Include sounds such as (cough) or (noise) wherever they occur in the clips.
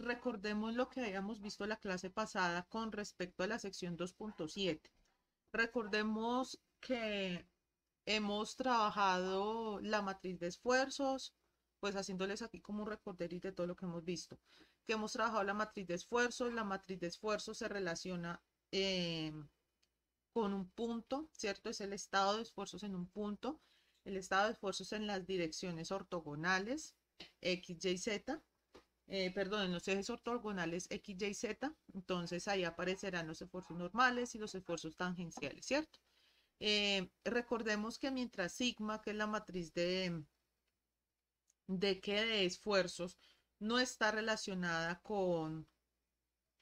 recordemos lo que habíamos visto la clase pasada con respecto a la sección 2.7. Recordemos que hemos trabajado la matriz de esfuerzos, pues haciéndoles aquí como un recorderito de todo lo que hemos visto. Que hemos trabajado la matriz de esfuerzos, la matriz de esfuerzos se relaciona eh, con un punto, ¿cierto? Es el estado de esfuerzos en un punto, el estado de esfuerzos en las direcciones ortogonales, X, Y, Z, eh, perdón, en los ejes ortogonales X, Y, Z, entonces ahí aparecerán los esfuerzos normales y los esfuerzos tangenciales, ¿cierto? Eh, recordemos que mientras sigma, que es la matriz de, de que de esfuerzos, no está relacionada con,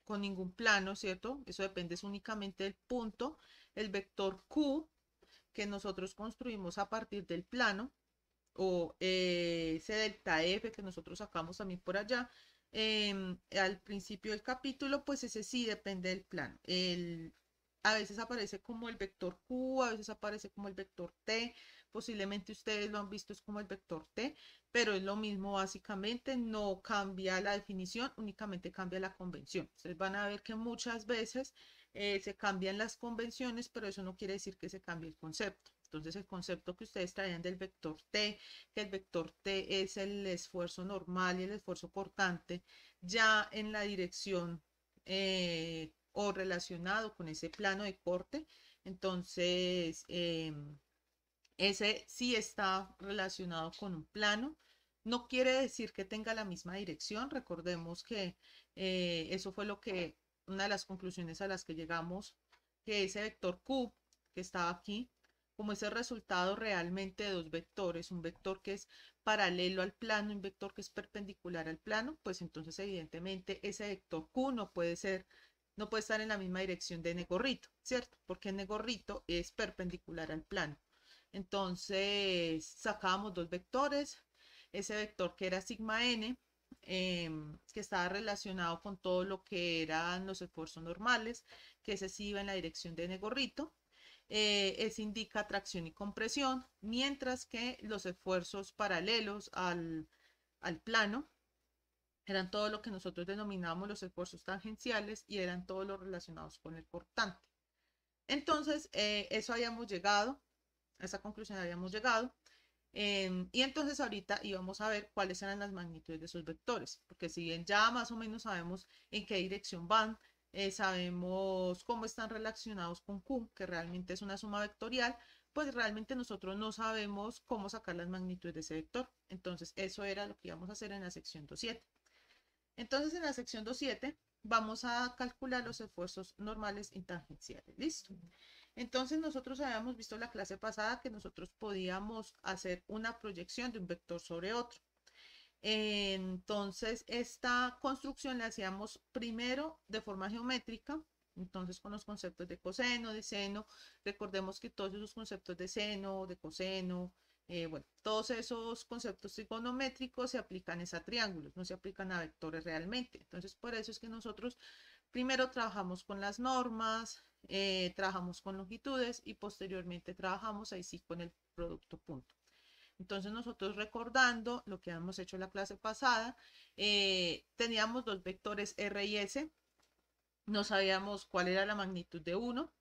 con ningún plano, ¿cierto? Eso depende únicamente del punto. El vector Q que nosotros construimos a partir del plano, o eh, ese delta F que nosotros sacamos también por allá, em, al principio del capítulo, pues ese sí depende del plano. El, a veces aparece como el vector Q, a veces aparece como el vector T, posiblemente ustedes lo han visto es como el vector T, pero es lo mismo básicamente, no cambia la definición, únicamente cambia la convención. Ustedes van a ver que muchas veces eh, se cambian las convenciones, pero eso no quiere decir que se cambie el concepto. Entonces el concepto que ustedes traían del vector T, que el vector T es el esfuerzo normal y el esfuerzo cortante, ya en la dirección eh, o relacionado con ese plano de corte, entonces em, ese sí está relacionado con un plano. No quiere decir que tenga la misma dirección. Recordemos que eh, eso fue lo que, una de las conclusiones a las que llegamos, que ese vector Q que estaba aquí, como ese resultado realmente de dos vectores, un vector que es paralelo al plano, un vector que es perpendicular al plano, pues entonces evidentemente ese vector Q no puede ser, no puede estar en la misma dirección de negorrito, ¿cierto? Porque negorrito es perpendicular al plano. Entonces sacábamos dos vectores, ese vector que era sigma n, em, que estaba relacionado con todo lo que eran los esfuerzos normales, que ese sí iba en la dirección de negorrito, eh, indica tracción y compresión, mientras que los esfuerzos paralelos al, plano eran todo lo que nosotros denominamos los esfuerzos tangenciales y eran todos los relacionados con el cortante. Entonces, eh, eso habíamos llegado, a esa conclusión habíamos llegado. Em, y entonces ahorita íbamos a ver cuáles eran las magnitudes de esos vectores, porque si bien ya más o menos sabemos en qué dirección van, eh, sabemos cómo están relacionados con Q, que realmente es una suma vectorial, pues realmente nosotros no sabemos cómo sacar las magnitudes de ese vector. Entonces, eso era lo que íbamos a hacer en la sección 2.7. Entonces, en la sección 2.7 vamos a calcular los esfuerzos normales y tangenciales. ¿Listo? Entonces, nosotros habíamos visto la clase pasada que nosotros podíamos hacer una proyección de un vector sobre otro. Entonces, esta construcción la hacíamos primero de forma geométrica, entonces con los conceptos de coseno, de seno. Recordemos que todos esos conceptos de seno, de coseno, eh, bueno, todos esos conceptos trigonométricos se aplican a triángulos, no se aplican a vectores realmente. Entonces, por eso es que nosotros primero trabajamos con las normas, eh, trabajamos con longitudes y posteriormente trabajamos ahí sí con el producto punto. Entonces nosotros recordando lo que hemos hecho en la clase pasada, eh, teníamos dos vectores R y S, no sabíamos cuál era la magnitud de uno,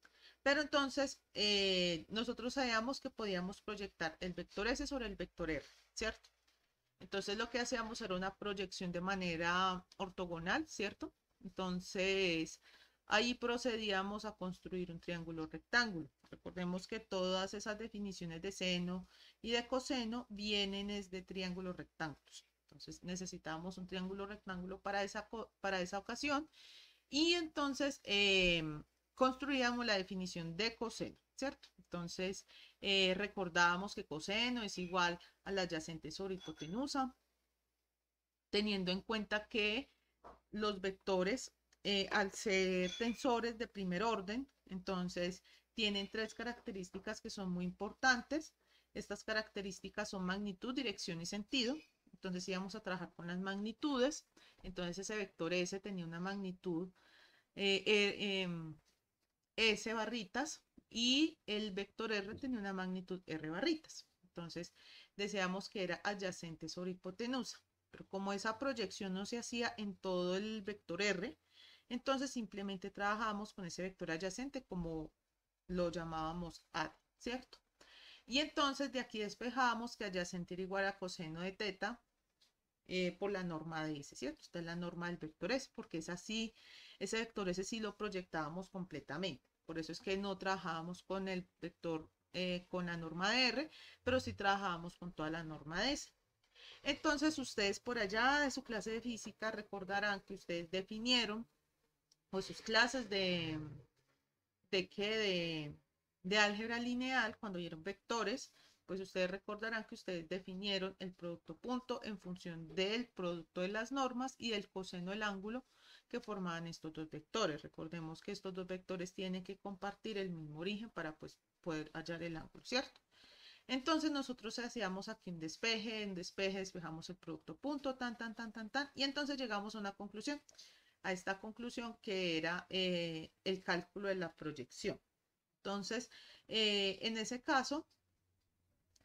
pero entonces eh, nosotros sabíamos que podíamos proyectar el vector S sobre el vector R, ¿cierto? Entonces lo que hacíamos era una proyección de manera ortogonal, ¿cierto? Entonces ahí procedíamos a construir un triángulo rectángulo. Recordemos que todas esas definiciones de seno y de coseno vienen de triángulos rectángulos. Entonces necesitamos un triángulo rectángulo para esa, para esa ocasión y entonces em, construíamos la definición de coseno, ¿cierto? Entonces eh, recordábamos que coseno es igual a la adyacente sobre hipotenusa, teniendo en cuenta que los vectores, eh, al ser tensores de primer orden, entonces tienen tres características que son muy importantes. Estas características son magnitud, dirección y sentido. Entonces íbamos a trabajar con las magnitudes. Entonces ese vector S tenía una magnitud eh, eh, em, S barritas y el vector R tenía una magnitud R barritas. Entonces deseamos que era adyacente sobre hipotenusa. Pero como esa proyección no se hacía en todo el vector R, entonces simplemente trabajamos con ese vector adyacente como lo llamábamos AD, ¿cierto? Y entonces de aquí despejamos que adyacente igual a coseno de teta eh, por la norma de S, ¿cierto? Esta es la norma del vector S, porque es así, ese vector S sí lo proyectábamos completamente. Por eso es que no trabajábamos con el vector, eh, con la norma de R, pero sí trabajábamos con toda la norma de S. Entonces ustedes por allá de su clase de física recordarán que ustedes definieron, o sus clases de, de qué, de, de álgebra lineal, cuando vieron vectores, pues ustedes recordarán que ustedes definieron el producto punto en función del producto de las normas y del coseno del ángulo que formaban estos dos vectores. Recordemos que estos dos vectores tienen que compartir el mismo origen para pues, poder hallar el ángulo, ¿cierto? Entonces nosotros hacíamos aquí un despeje, en despeje despejamos el producto punto, tan, tan, tan, tan, tan, y entonces llegamos a una conclusión, a esta conclusión que era eh, el cálculo de la proyección. Entonces, eh, en ese caso,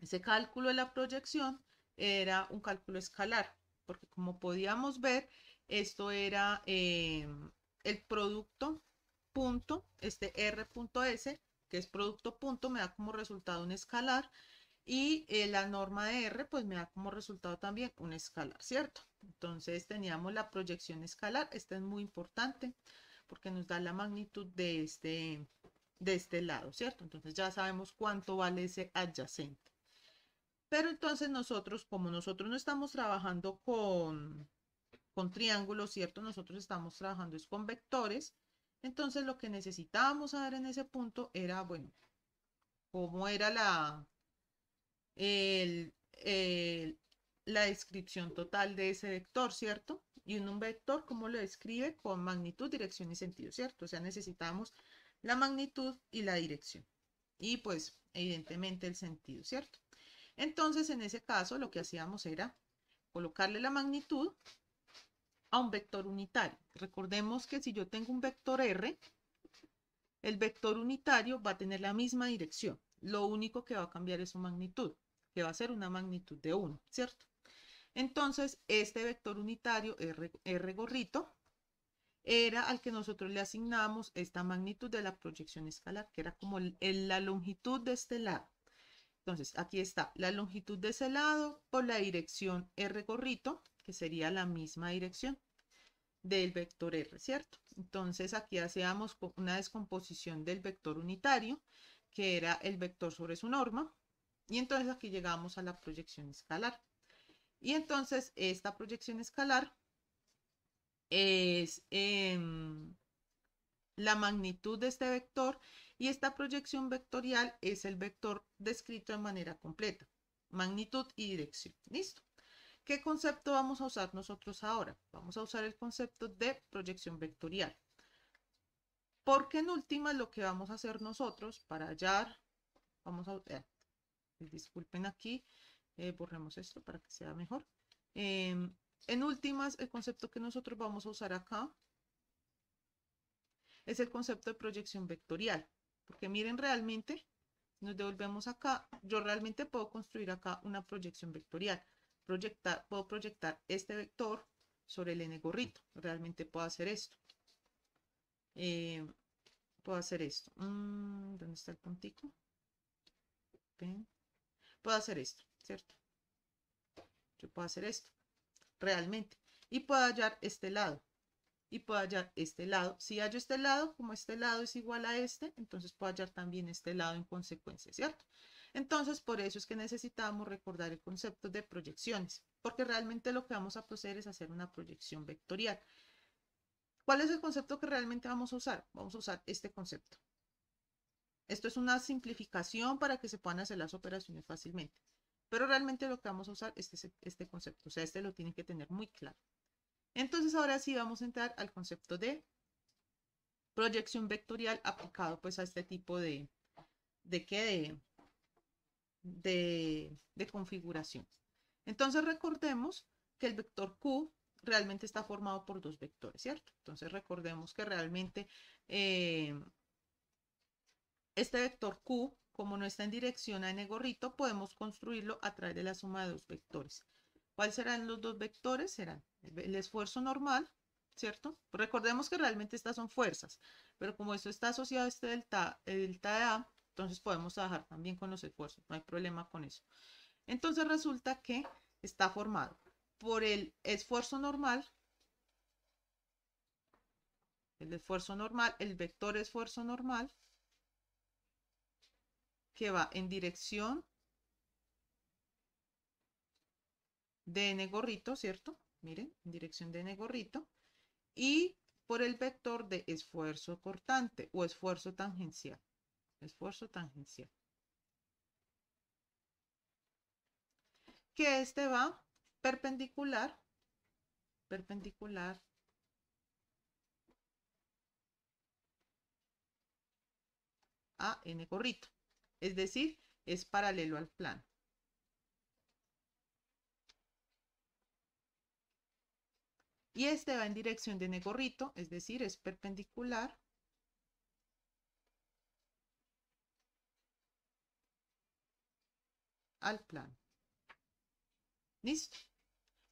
ese cálculo de la proyección era un cálculo escalar, porque como podíamos ver, esto era eh, el producto punto, este R.S, que es producto punto, me da como resultado un escalar, y eh, la norma de R, pues me da como resultado también un escalar, ¿cierto? Entonces teníamos la proyección escalar, esta es muy importante, porque nos da la magnitud de este, de este lado, ¿cierto? Entonces ya sabemos cuánto vale ese adyacente. Pero entonces nosotros, como nosotros no estamos trabajando con, con triángulos, ¿cierto? Nosotros estamos trabajando es con vectores. Entonces lo que necesitábamos saber en ese punto era, bueno, cómo era la, la descripción total de ese vector, ¿cierto? Y un vector, ¿cómo lo describe? Con magnitud, dirección y sentido, ¿cierto? O sea, necesitamos la magnitud y la dirección. Y pues, evidentemente, el sentido, ¿cierto? Entonces, en ese caso, lo que hacíamos era colocarle la magnitud a un vector unitario. Recordemos que si yo tengo un vector R, el vector unitario va a tener la misma dirección. Lo único que va a cambiar es su magnitud, que va a ser una magnitud de 1, ¿cierto? Entonces, este vector unitario R, R gorrito era al que nosotros le asignamos esta magnitud de la proyección escalar, que era como la longitud de este lado. Entonces, aquí está la longitud de ese lado por la dirección R gorrito, que sería la misma dirección del vector R, ¿cierto? Entonces, aquí hacíamos una descomposición del vector unitario, que era el vector sobre su norma, y entonces aquí llegamos a la proyección escalar. Y entonces, esta proyección escalar es em, la magnitud de este vector y esta proyección vectorial es el vector descrito de manera completa, magnitud y dirección. ¿Listo? ¿Qué concepto vamos a usar nosotros ahora? Vamos a usar el concepto de proyección vectorial. Porque en última lo que vamos a hacer nosotros para hallar, vamos a, disculpen aquí, eh, borremos esto para que sea mejor. Em, en últimas, el concepto que nosotros vamos a usar acá es el concepto de proyección vectorial. Porque miren realmente, nos devolvemos acá, yo realmente puedo construir acá una proyección vectorial. Proyectar, puedo proyectar este vector sobre el n gorrito. Realmente puedo hacer esto. Eh, puedo hacer esto. Mm, ¿Dónde está el puntico? Puedo hacer esto, ¿cierto? Yo puedo hacer esto, realmente. Y puedo hallar este lado y puedo hallar este lado. Si hallo este lado, como este lado es igual a este, entonces puedo hallar también este lado en consecuencia, ¿cierto? Entonces, por eso es que necesitamos recordar el concepto de proyecciones, porque realmente lo que vamos a proceder es hacer una proyección vectorial. ¿Cuál es el concepto que realmente vamos a usar? Vamos a usar este concepto. Esto es una simplificación para que se puedan hacer las operaciones fácilmente. Pero realmente lo que vamos a usar es este, este concepto. O sea, este lo tienen que tener muy claro. Entonces ahora sí vamos a entrar al concepto de proyección vectorial aplicado pues a este tipo de, de qué, de, de, configuración. Entonces recordemos que el vector Q realmente está formado por dos vectores, ¿cierto? Entonces recordemos que realmente eh, este vector Q, como no está en dirección a n gorrito, podemos construirlo a través de la suma de dos vectores. ¿Cuáles serán los dos vectores? Serán el esfuerzo normal, ¿cierto? Recordemos que realmente estas son fuerzas, pero como esto está asociado a este delta, el delta de A, entonces podemos trabajar también con los esfuerzos, no hay problema con eso. Entonces resulta que está formado por el esfuerzo normal, el esfuerzo normal, el vector esfuerzo normal, que va en dirección de n gorrito, ¿cierto? Miren, en dirección de n gorrito. Y por el vector de esfuerzo cortante o esfuerzo tangencial. Esfuerzo tangencial. Que este va perpendicular, perpendicular a n gorrito. Es decir, es paralelo al plano. Y este va en dirección de negorrito, es decir, es perpendicular al plano. ¿Listo?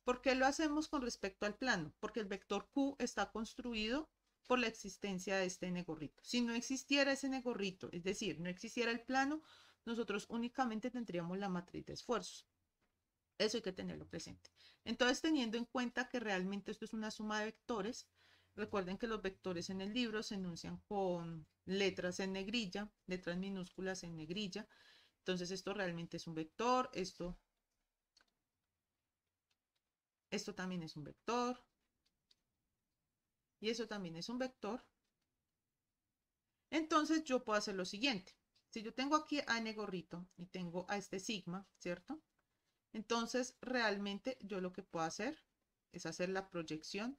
¿Por qué lo hacemos con respecto al plano? Porque el vector Q está construido por la existencia de este negorrito. Si no existiera ese negorrito, es decir, no existiera el plano, nosotros únicamente tendríamos la matriz de esfuerzos. Eso hay que tenerlo presente. Entonces, teniendo en cuenta que realmente esto es una suma de vectores, recuerden que los vectores en el libro se enuncian con letras en negrilla, letras minúsculas en negrilla. Entonces, esto realmente es un vector, esto, esto también es un vector, y eso también es un vector. Entonces, yo puedo hacer lo siguiente. Si yo tengo aquí a n gorrito y tengo a este sigma, ¿cierto? Entonces, realmente yo lo que puedo hacer es hacer la proyección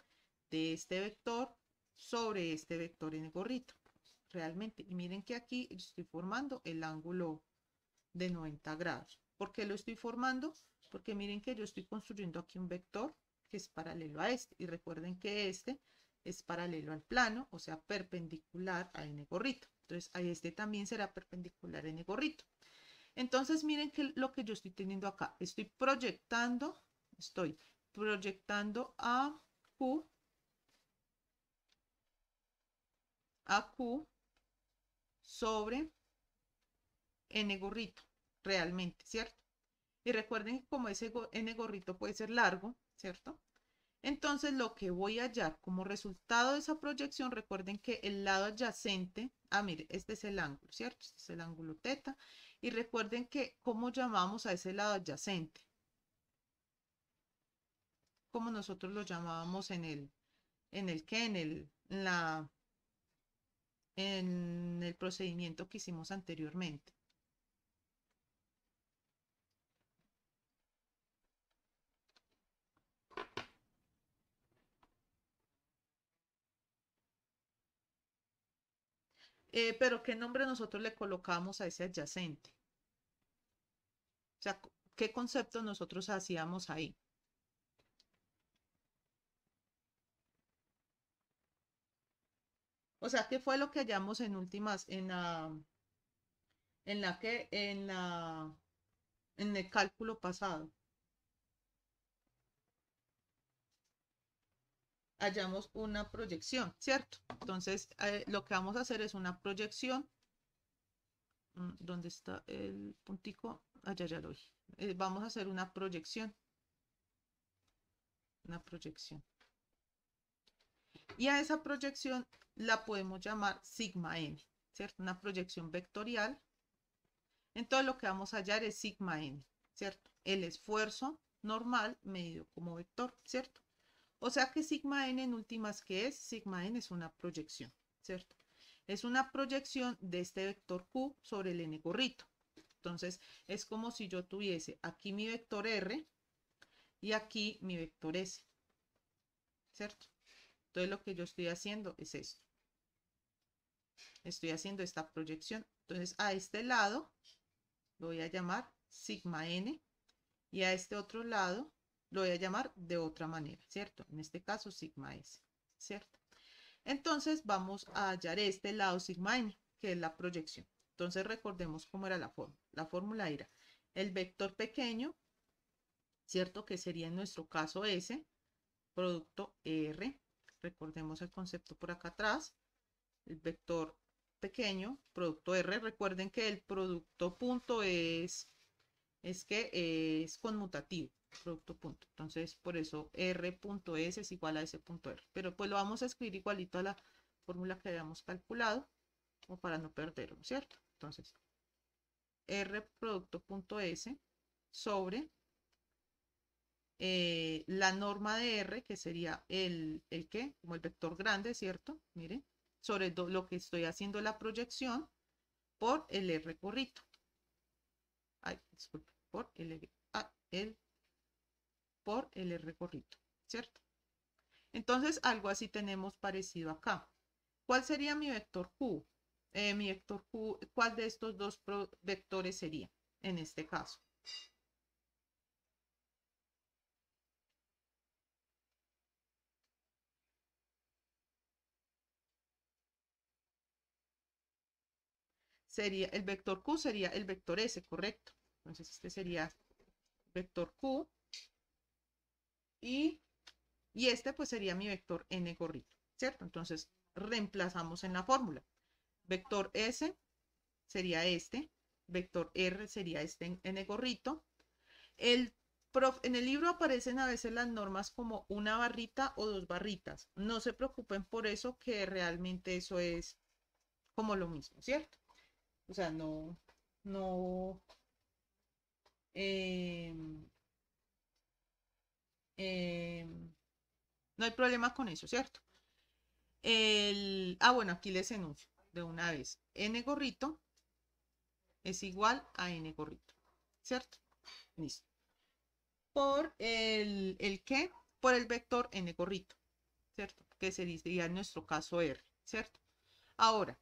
de este vector sobre este vector en gorrito. Realmente. Y miren que aquí estoy formando el ángulo de 90 grados. ¿Por qué lo estoy formando? Porque miren que yo estoy construyendo aquí un vector que es paralelo a este. Y recuerden que este es paralelo al plano, o sea, perpendicular a n gorrito. Entonces, a este también será perpendicular a n gorrito. Entonces, miren que lo que yo estoy teniendo acá, estoy proyectando, estoy proyectando a Q, a Q sobre N gorrito, realmente, ¿cierto? Y recuerden que como ese N gorrito puede ser largo, ¿cierto? Entonces, lo que voy a hallar como resultado de esa proyección, recuerden que el lado adyacente, ah, mire, este es el ángulo, ¿cierto? Este es el ángulo teta. Y recuerden que, ¿cómo llamamos a ese lado adyacente? Como nosotros lo llamábamos en el, en el que, en el, la, en el procedimiento que hicimos anteriormente. Eh, pero ¿qué nombre nosotros le colocamos a ese adyacente? O sea, ¿qué concepto nosotros hacíamos ahí? O sea, ¿qué fue lo que hallamos en últimas, en la, en la que, en la, en el cálculo pasado? Hallamos una proyección, ¿cierto? Entonces, eh, lo que vamos a hacer es una proyección. Mm, ¿Dónde está el puntico? Allá ya lo vi. Eh, vamos a hacer una proyección. Una proyección. Y a esa proyección la podemos llamar sigma n, ¿cierto? Una proyección vectorial. Entonces, lo que vamos a hallar es sigma n, ¿cierto? El esfuerzo normal medido como vector, ¿cierto? O sea que sigma n en últimas, ¿qué es? Sigma n es una proyección, ¿cierto? Es una proyección de este vector Q sobre el n gorrito. Entonces, es como si yo tuviese aquí mi vector R y aquí mi vector S, ¿cierto? Entonces, lo que yo estoy haciendo es esto. Estoy haciendo esta proyección. Entonces, a este lado lo voy a llamar sigma n y a este otro lado lo voy a llamar de otra manera, ¿cierto? En este caso, sigma S, ¿cierto? Entonces, vamos a hallar este lado sigma n, que es la proyección. Entonces, recordemos cómo era la fórmula. La fórmula era el vector pequeño ¿cierto? Que sería en nuestro caso S, producto R. Recordemos el concepto por acá atrás. El vector pequeño, producto R. Recuerden que el producto punto es, es que es conmutativo, producto punto. Entonces, por eso R.S es igual a S.R. Pero pues lo vamos a escribir igualito a la fórmula que habíamos calculado, como para no perderlo, ¿cierto? Entonces, R producto punto S sobre eh, la norma de R, que sería el, el qué, como el vector grande, ¿cierto? Miren, sobre lo que estoy haciendo la proyección por el R corrito. Ay, disculpe, por el, ah, el, por el R ¿cierto? Entonces, algo así tenemos parecido acá. ¿Cuál sería mi vector Q? Eh, mi vector Q, ¿cuál de estos dos vectores sería en este caso? sería el vector Q sería el vector S, correcto. Entonces este sería vector Q y este pues sería mi vector N gorrito, ¿cierto? Entonces reemplazamos en la fórmula. Vector S sería este, vector R sería este N gorrito. El en el libro aparecen a veces las normas como una barrita o dos barritas. No se preocupen por eso, que realmente eso es como lo mismo, ¿cierto? O sea, no, no, em, em, no hay problema con eso, ¿cierto? El, ah, bueno, aquí les enuncio de una vez. N gorrito es igual a N gorrito, ¿cierto? Listo. Por el, el qué? Por el vector N gorrito, ¿cierto? Que sería en nuestro caso R, ¿cierto? Ahora,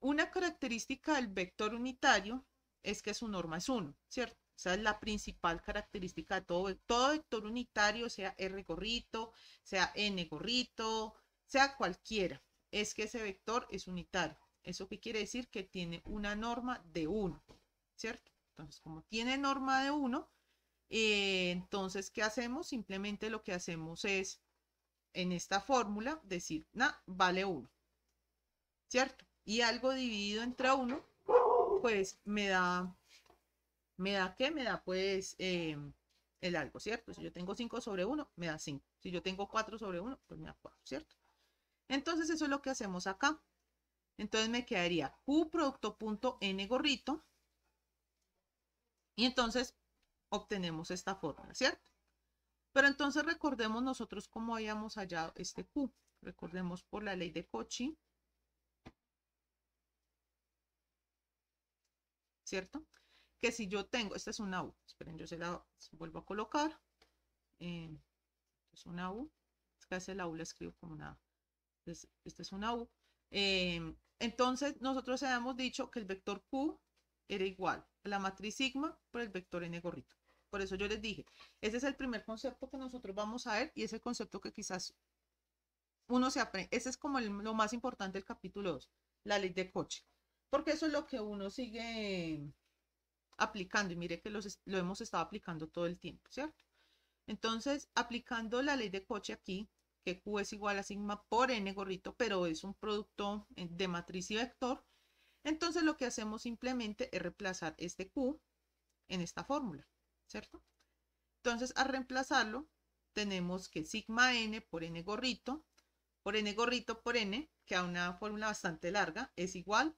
una característica del vector unitario es que su norma es 1, ¿cierto? Esa es la principal característica de todo, todo vector unitario, sea R gorrito, sea N gorrito, sea cualquiera, es que ese vector es unitario. ¿Eso qué quiere decir? Que tiene una norma de 1, ¿cierto? Entonces, como tiene norma de 1, eh, entonces, ¿qué hacemos? Simplemente lo que hacemos es, en esta fórmula, decir, na, vale 1, ¿cierto? y algo dividido entre 1, pues me da, ¿me da qué? Me da pues eh, el algo, ¿cierto? Si yo tengo 5 sobre 1, me da 5. Si yo tengo 4 sobre 1, pues me da 4, ¿cierto? Entonces eso es lo que hacemos acá. Entonces me quedaría Q producto punto N gorrito. Y entonces obtenemos esta fórmula, ¿cierto? Pero entonces recordemos nosotros cómo habíamos hallado este Q. Recordemos por la ley de Cauchy ¿cierto? Que si yo tengo, esta es una U, esperen, yo se la vuelvo a colocar. Eh, es una U, es que la U la escribo como una esta es una U. Eh, entonces, nosotros habíamos dicho que el vector Q era igual a la matriz sigma por el vector n gorrito. Por eso yo les dije, ese es el primer concepto que nosotros vamos a ver y es el concepto que quizás uno se aprende. Ese es como lo más importante del capítulo 2, la ley de coche porque eso es lo que uno sigue aplicando y mire que lo hemos estado aplicando todo el tiempo, ¿cierto? Entonces, aplicando la ley de coche aquí, que Q es igual a sigma por n gorrito, pero es un producto de matriz y vector, entonces lo que hacemos simplemente es reemplazar este Q en esta fórmula, ¿cierto? Entonces, al reemplazarlo, tenemos que sigma n por n gorrito, por n gorrito por n, que a una fórmula bastante larga, es igual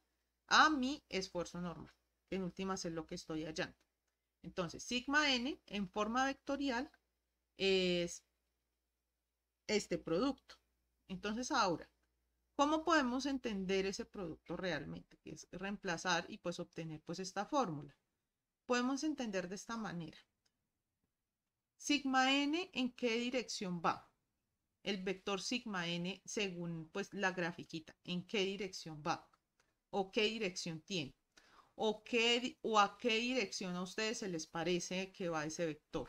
a mi esfuerzo normal. En últimas es lo que estoy hallando. Entonces, sigma n en forma vectorial es este producto. Entonces, ahora, ¿cómo podemos entender ese producto realmente? Que es reemplazar y pues obtener pues esta fórmula. Podemos entender de esta manera. Sigma n, ¿en qué dirección va? El vector sigma n según pues la grafiquita, ¿en qué dirección va? o qué dirección tiene o, qué, o a qué dirección a ustedes se les parece que va ese vector.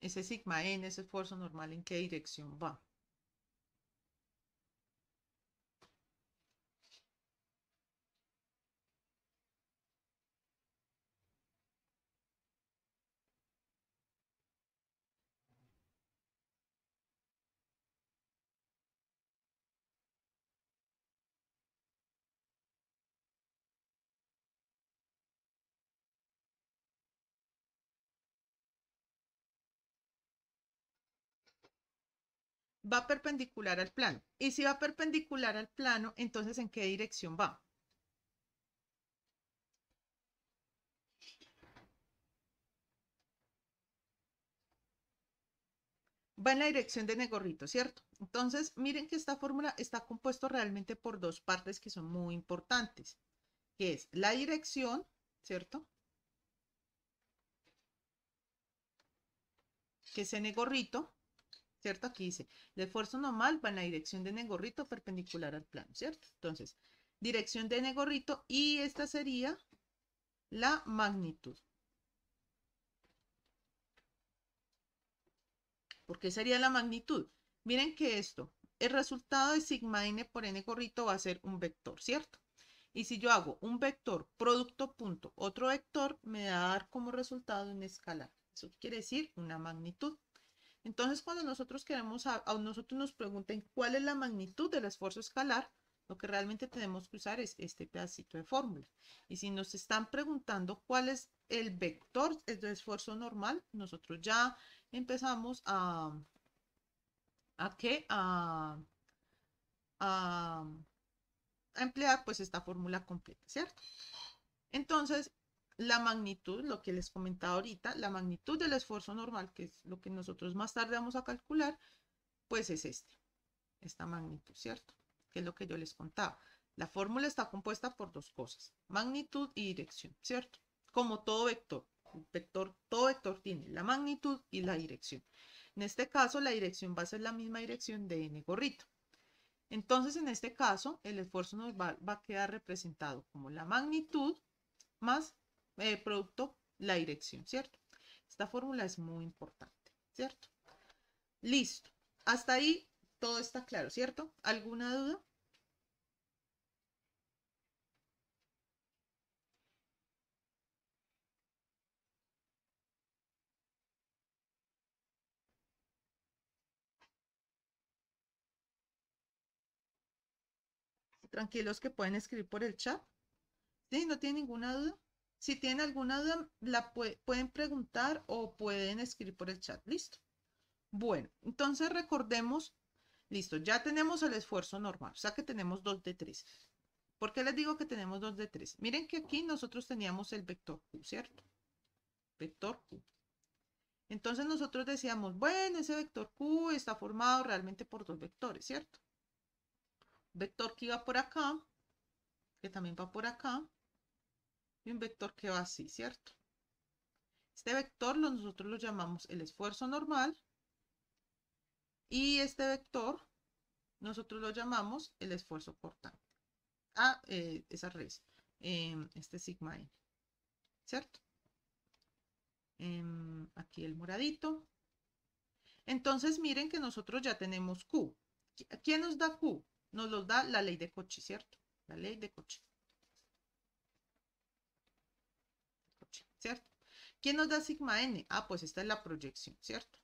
ese sigma n, ese esfuerzo normal, en qué dirección va. Va perpendicular al plano. Y si va perpendicular al plano, entonces ¿en qué dirección va? Va en la dirección de Negorrito, ¿cierto? Entonces, miren que esta fórmula está compuesto realmente por dos partes que son muy importantes, que es la dirección, ¿cierto? Que es Negorrito, ¿cierto? Aquí dice, el esfuerzo normal va en la dirección de negorrito perpendicular al plano, ¿cierto? Entonces, dirección de negorrito y esta sería la magnitud. ¿Por qué sería la magnitud? Miren que esto, el resultado de sigma n por n gorrito va a ser un vector, ¿cierto? Y si yo hago un vector producto punto, otro vector, me va a dar como resultado un escalar. Eso quiere decir una magnitud. Entonces, cuando nosotros queremos, a, nosotros nos pregunten cuál es la magnitud del esfuerzo escalar, lo que realmente tenemos que usar es este pedacito de fórmula. Y si nos están preguntando cuál es el vector de esfuerzo normal, nosotros ya empezamos a, ¿a qué? A, a, a emplear pues esta fórmula completa, ¿cierto? Entonces, la magnitud, lo que les comentaba ahorita, la magnitud del esfuerzo normal, que es lo que nosotros más tarde vamos a calcular, pues es este, esta magnitud, ¿cierto? Que es lo que yo les contaba. La fórmula está compuesta por dos cosas, magnitud y dirección, ¿cierto? Como todo vector, vector, todo vector tiene la magnitud y la dirección. En este caso, la dirección va a ser la misma dirección de n gorrito. Entonces, en este caso, el esfuerzo normal va a quedar representado como la magnitud más eh, producto, la dirección, ¿cierto? Esta fórmula es muy importante, ¿cierto? Listo. Hasta ahí todo está claro, ¿cierto? ¿Alguna duda? Tranquilos que pueden escribir por el chat. ¿Sí? ¿No tienen ninguna duda? Si tienen alguna duda, la pueden preguntar o pueden escribir por el chat. Listo. Bueno, entonces recordemos, listo, ya tenemos el esfuerzo normal, o sea que tenemos 2 de 3. ¿Por qué les digo que tenemos 2 de 3? Miren que aquí nosotros teníamos el vector Q, ¿cierto? Vector Q. Entonces nosotros decíamos, bueno, ese vector Q está formado realmente por dos vectores, ¿cierto? Vector que iba por acá, que también va por acá, y un vector que va así, ¿cierto? Este vector nosotros lo llamamos el esfuerzo normal y este vector nosotros lo llamamos el esfuerzo cortante. Ah, eh, esa res, em, este sigma n, ¿cierto? Em, aquí el moradito. Entonces miren que nosotros ya tenemos Q. ¿Quién nos da Q? Nos lo da la ley de Cauchy, ¿cierto? La ley de Cauchy. ¿Cierto? ¿Quién nos da sigma n? Ah, pues esta es la proyección, ¿cierto?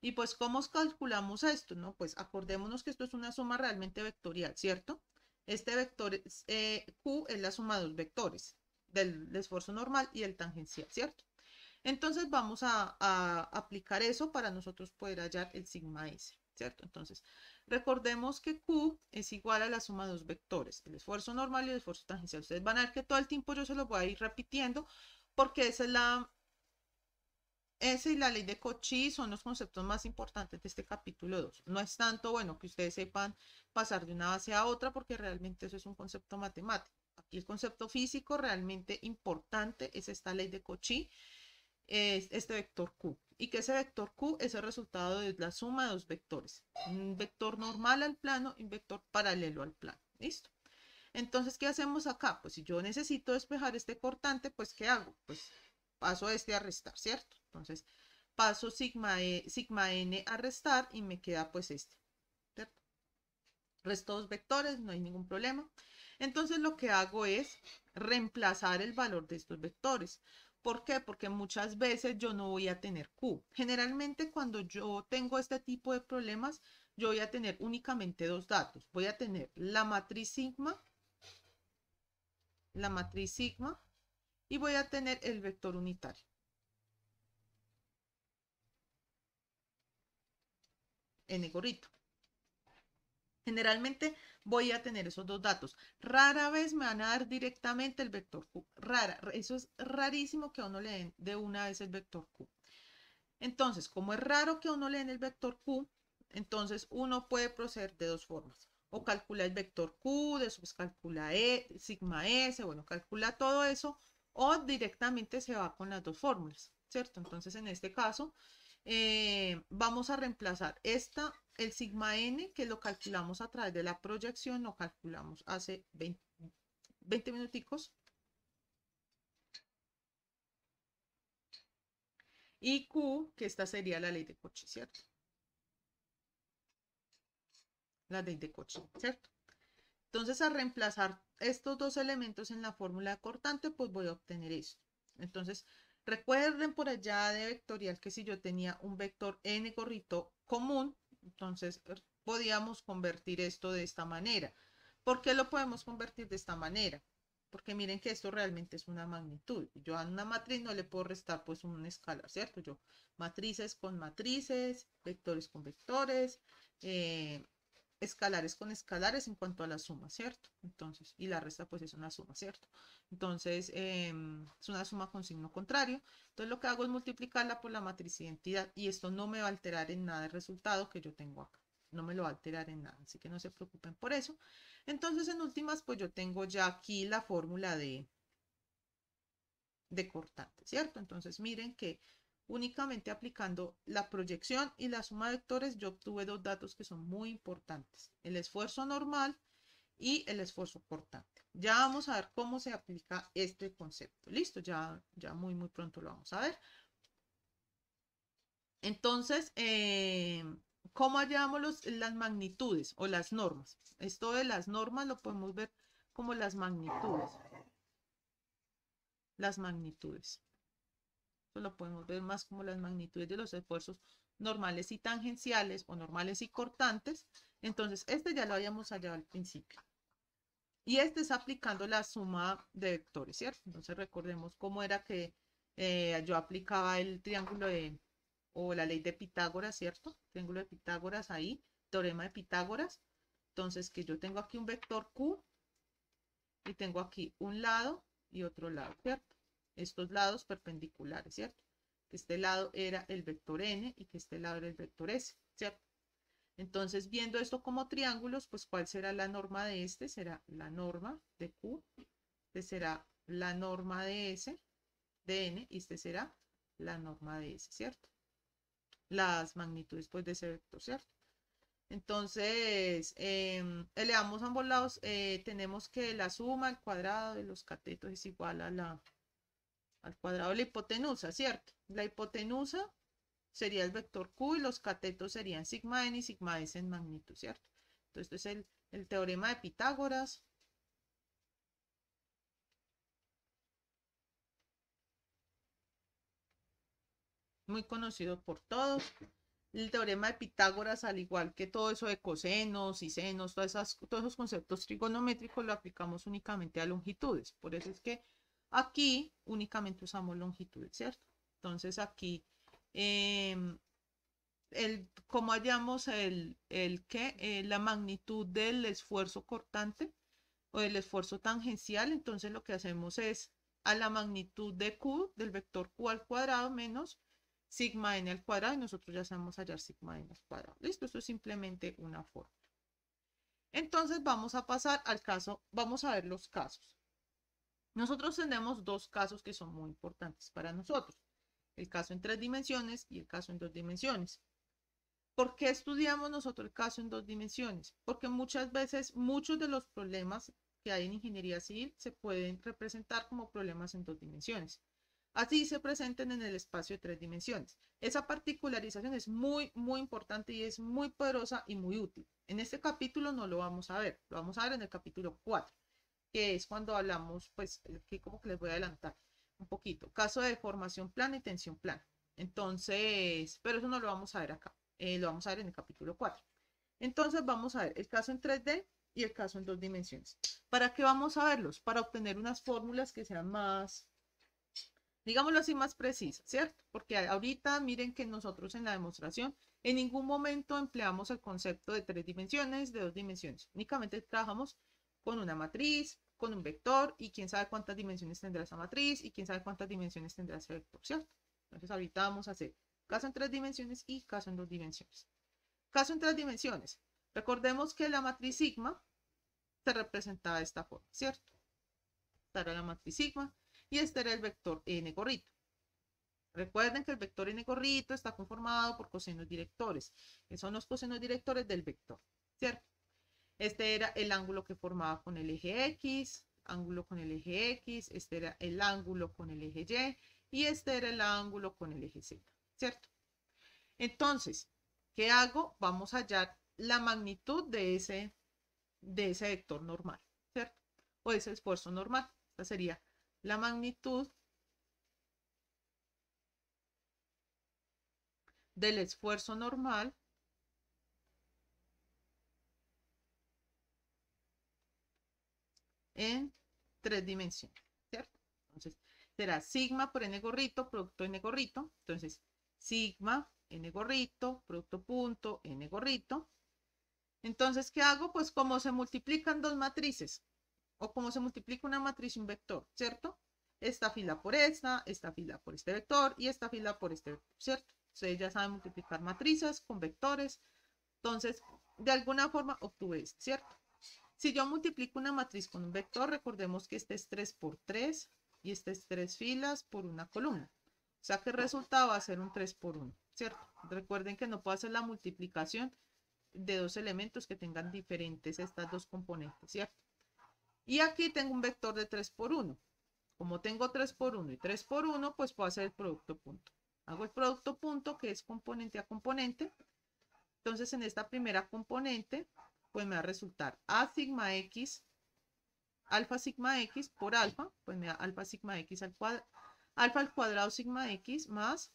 Y pues, ¿cómo calculamos esto? No, pues acordémonos que esto es una suma realmente vectorial, ¿cierto? Este vector eh, Q es la suma de dos vectores, del, esfuerzo normal y el tangencial, ¿cierto? Entonces vamos a, a, aplicar eso para nosotros poder hallar el sigma S, ¿cierto? Entonces, Recordemos que Q es igual a la suma de dos vectores, el esfuerzo normal y el esfuerzo tangencial. Ustedes van a ver que todo el tiempo yo se lo voy a ir repitiendo porque esa es la, esa y la ley de Cauchy son los conceptos más importantes de este capítulo 2. No es tanto, bueno, que ustedes sepan pasar de una base a otra porque realmente eso es un concepto matemático. Aquí el concepto físico realmente importante es esta ley de Cauchy es este vector Q y que ese vector Q es el resultado de la suma de dos vectores, un vector normal al plano y un vector paralelo al plano. ¿Listo? Entonces, ¿qué hacemos acá? Pues si yo necesito despejar este cortante, pues ¿qué hago? Pues paso este a restar, ¿cierto? Entonces, paso sigma, e, sigma n a restar y me queda pues este, ¿cierto? Resto dos vectores, no hay ningún problema. Entonces, lo que hago es reemplazar el valor de estos vectores. ¿Por qué? Porque muchas veces yo no voy a tener Q. Generalmente cuando yo tengo este tipo de problemas, yo voy a tener únicamente dos datos. Voy a tener la matriz sigma, la matriz sigma, y voy a tener el vector unitario. N gorrito. Generalmente voy a tener esos dos datos. Rara vez me van a dar directamente el vector Q. Rara, eso es rarísimo que a uno le den de una vez el vector Q. Entonces, como es raro que uno le den el vector Q, entonces uno puede proceder de dos formas. O calcula el vector Q, después calcula E, sigma S, bueno, calcula todo eso, o directamente se va con las dos fórmulas, ¿cierto? Entonces, en este caso, eh, vamos a reemplazar esta, el sigma n, que lo calculamos a través de la proyección, lo calculamos hace 20, 20 minuticos. Y Q, que esta sería la ley de Cauchy, ¿cierto? La ley de Cauchy, ¿cierto? Entonces, al reemplazar estos dos elementos en la fórmula cortante, pues voy a obtener esto. Entonces, Recuerden por allá de vectorial que si yo tenía un vector n gorrito común, entonces er, podíamos convertir esto de esta manera. ¿Por qué lo podemos convertir de esta manera? Porque miren que esto realmente es una magnitud. Yo a una matriz no le puedo restar pues un escalar, ¿cierto? Yo matrices con matrices, vectores con vectores, eh, escalares con escalares en cuanto a la suma, ¿cierto? Entonces, y la resta pues es una suma, ¿cierto? Entonces, em, es una suma con signo contrario. Entonces, lo que hago es multiplicarla por la matriz identidad y esto no me va a alterar en nada el resultado que yo tengo acá. No me lo va a alterar en nada, así que no se preocupen por eso. Entonces, en últimas, pues yo tengo ya aquí la fórmula de, de cortante, ¿cierto? Entonces, miren que Únicamente aplicando la proyección y la suma de vectores, yo obtuve dos datos que son muy importantes. El esfuerzo normal y el esfuerzo cortante. Ya vamos a ver cómo se aplica este concepto. Listo, ya, ya muy, muy pronto lo vamos a ver. Entonces, eh, ¿cómo hallamos las magnitudes o las normas? Esto de las normas lo podemos ver como las magnitudes. Las magnitudes lo podemos ver más como las magnitudes de los esfuerzos normales y tangenciales o normales y cortantes. Entonces, este ya lo habíamos hallado al principio. Y este es aplicando la suma de vectores, ¿cierto? Entonces, recordemos cómo era que eh, yo aplicaba el triángulo de, o la ley de Pitágoras, ¿cierto? Triángulo de Pitágoras ahí, teorema de Pitágoras. Entonces, que yo tengo aquí un vector Q y tengo aquí un lado y otro lado, ¿cierto? Estos lados perpendiculares, ¿cierto? Que este lado era el vector n y que este lado era el vector s, ¿cierto? Entonces, viendo esto como triángulos, pues ¿cuál será la norma de este? Será la norma de Q, este será la norma de S, de N, y este será la norma de S, ¿cierto? Las magnitudes, pues, de ese vector, ¿cierto? Entonces, eh, elevamos ambos lados, eh, tenemos que la suma al cuadrado de los catetos es igual a la al cuadrado de la hipotenusa, ¿cierto? La hipotenusa sería el vector Q y los catetos serían sigma n y sigma s en magnitud, ¿cierto? Entonces, este es el, el teorema de Pitágoras. Muy conocido por todos. El teorema de Pitágoras, al igual que todo eso de cosenos y senos, todas esas, todos esos conceptos trigonométricos lo aplicamos únicamente a longitudes. Por eso es que Aquí únicamente usamos longitud, ¿cierto? Entonces aquí, em, el, como hallamos el, el que eh, la magnitud del esfuerzo cortante o del esfuerzo tangencial, entonces lo que hacemos es a la magnitud de Q del vector Q al cuadrado menos sigma n al cuadrado y nosotros ya sabemos hallar sigma n al cuadrado. Listo, esto es simplemente una fórmula. Entonces vamos a pasar al caso, vamos a ver los casos. Nosotros tenemos dos casos que son muy importantes para nosotros. El caso en tres dimensiones y el caso en dos dimensiones. ¿Por qué estudiamos nosotros el caso en dos dimensiones? Porque muchas veces muchos de los problemas que hay en ingeniería civil se pueden representar como problemas en dos dimensiones. así se presenten en el espacio de tres dimensiones. Esa particularización es muy, muy importante y es muy poderosa y muy útil. En este capítulo no lo vamos a ver, lo vamos a ver en el capítulo 4, que es cuando hablamos, pues, que como que les voy a adelantar un poquito. Caso de deformación plana y tensión plana. Entonces, pero eso no lo vamos a ver acá, eh, lo vamos a ver en el capítulo 4. Entonces vamos a ver el caso en 3D y el caso en dos dimensiones. ¿Para qué vamos a verlos? Para obtener unas fórmulas que sean más digámoslo así, más precisa, ¿cierto? Porque ahorita miren que nosotros en la demostración en ningún momento empleamos el concepto de tres dimensiones, de dos dimensiones. Únicamente trabajamos con una matriz, con un vector y quién sabe cuántas dimensiones tendrá esa matriz y quién sabe cuántas dimensiones tendrá ese vector, ¿cierto? Entonces ahorita vamos a hacer caso en tres dimensiones y caso en dos dimensiones. Caso en tres dimensiones. Recordemos que la matriz sigma se representa de esta forma, ¿cierto? Esta era la matriz sigma y este era el vector n gorrito. Recuerden que el vector n gorrito está conformado por cosenos directores, que son los cosenos directores del vector, ¿cierto? Este era el ángulo que formaba con el eje X, ángulo con el eje X, este era el ángulo con el eje Y y este era el ángulo con el eje Z, ¿cierto? Entonces, ¿qué hago? Vamos a hallar la magnitud de ese, de ese vector normal, ¿cierto? O ese esfuerzo normal. Esta sería la magnitud del esfuerzo normal en tres dimensiones, ¿cierto? Entonces, será sigma por n gorrito, producto n gorrito. Entonces, sigma n gorrito, producto punto n gorrito. Entonces, ¿qué hago? Pues como se multiplican dos matrices, o como se multiplica una matriz y un vector, ¿cierto? Esta fila por esta, esta fila por este vector y esta fila por este vector, ¿cierto? Ustedes ya saben multiplicar matrices con vectores. Entonces, de alguna forma obtuve esto, ¿cierto? Si yo multiplico una matriz con un vector, recordemos que este es 3 por 3 y este es 3 filas por una columna. O sea que el resultado va a ser un 3 por 1, ¿cierto? Recuerden que no puedo hacer la multiplicación de dos elementos que tengan diferentes estas dos componentes, ¿cierto? Y aquí tengo un vector de 3 por 1. Como tengo 3 por 1 y 3 por 1, pues puedo hacer el producto punto. Hago el producto punto, que es componente a componente. Entonces, en esta primera componente, pues me va a resultar A sigma X, alfa sigma X por alfa, pues me da alfa sigma X al cuadrado, alfa al cuadrado sigma X más,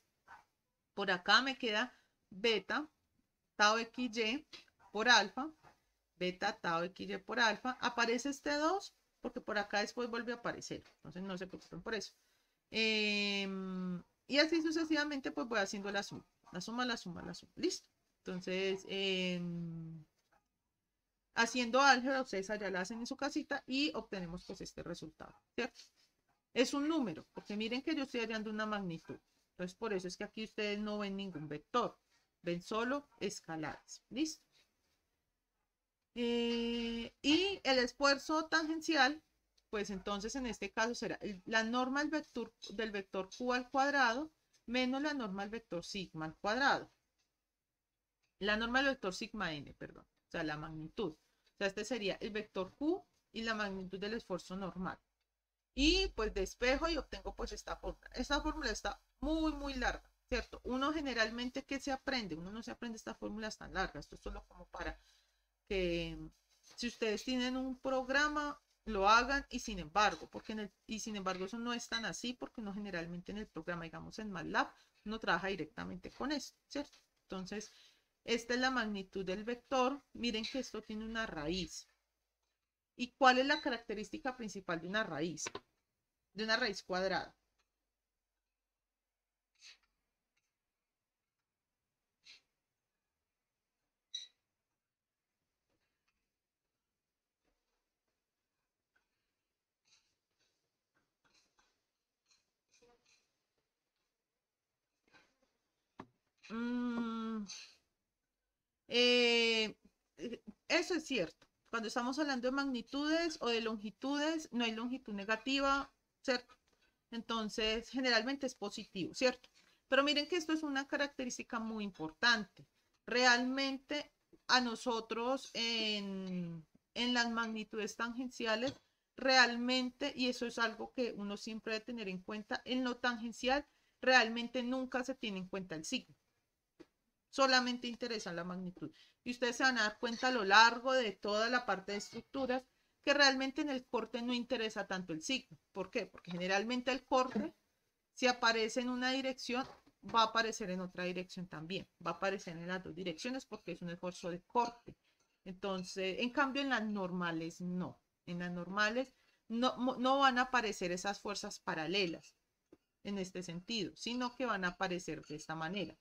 por acá me queda beta, tau XY por alfa, beta, tau, xy por alfa, aparece este 2 porque por acá después vuelve a aparecer, entonces no se preocupen por eso. Em, y así sucesivamente pues voy haciendo la suma, la suma, la suma, la suma, listo. Entonces, em, haciendo álgebra, ustedes allá la hacen en su casita y obtenemos pues este resultado, ¿cierto? Es un número, porque miren que yo estoy hallando una magnitud. Entonces, por eso es que aquí ustedes no ven ningún vector, ven solo escalares, ¿listo? Eh, y el esfuerzo tangencial, pues entonces en este caso será la norma del vector, del vector q al cuadrado menos la norma del vector sigma al cuadrado. La norma del vector sigma n, perdón, o sea, la magnitud. Sea, este sería el vector q y la magnitud del esfuerzo normal. Y pues despejo y obtengo pues esta fórmula. Esta fórmula está muy, muy larga, ¿cierto? Uno generalmente, ¿qué se aprende? Uno no se aprende estas fórmulas tan largas. Esto es solo como para que si ustedes tienen un programa, lo hagan y sin embargo, porque en el, y sin embargo eso no es tan así porque no generalmente en el programa, digamos en MATLAB, no trabaja directamente con esto, ¿cierto? Entonces, esta es la magnitud del vector. Miren que esto tiene una raíz. ¿Y cuál es la característica principal de una raíz? De una raíz cuadrada. Mm, eh, eso es cierto. Cuando estamos hablando de magnitudes o de longitudes, no hay longitud negativa, ¿cierto? Entonces, generalmente es positivo, ¿cierto? Pero miren que esto es una característica muy importante. Realmente a nosotros en, en las magnitudes tangenciales realmente, y eso es algo que uno siempre debe tener en cuenta, en lo tangencial realmente nunca se tiene en cuenta el signo. Solamente interesa la magnitud. Y ustedes se van a dar cuenta a lo largo de toda la parte de estructuras que realmente en el corte no interesa tanto el signo. ¿Por qué? Porque generalmente el corte, si aparece en una dirección, va a aparecer en otra dirección también. Va a aparecer en las dos direcciones porque es un esfuerzo de corte. Entonces, en cambio, en las normales no. En las normales no, no van a aparecer esas fuerzas paralelas en este sentido, sino que van a aparecer de esta manera.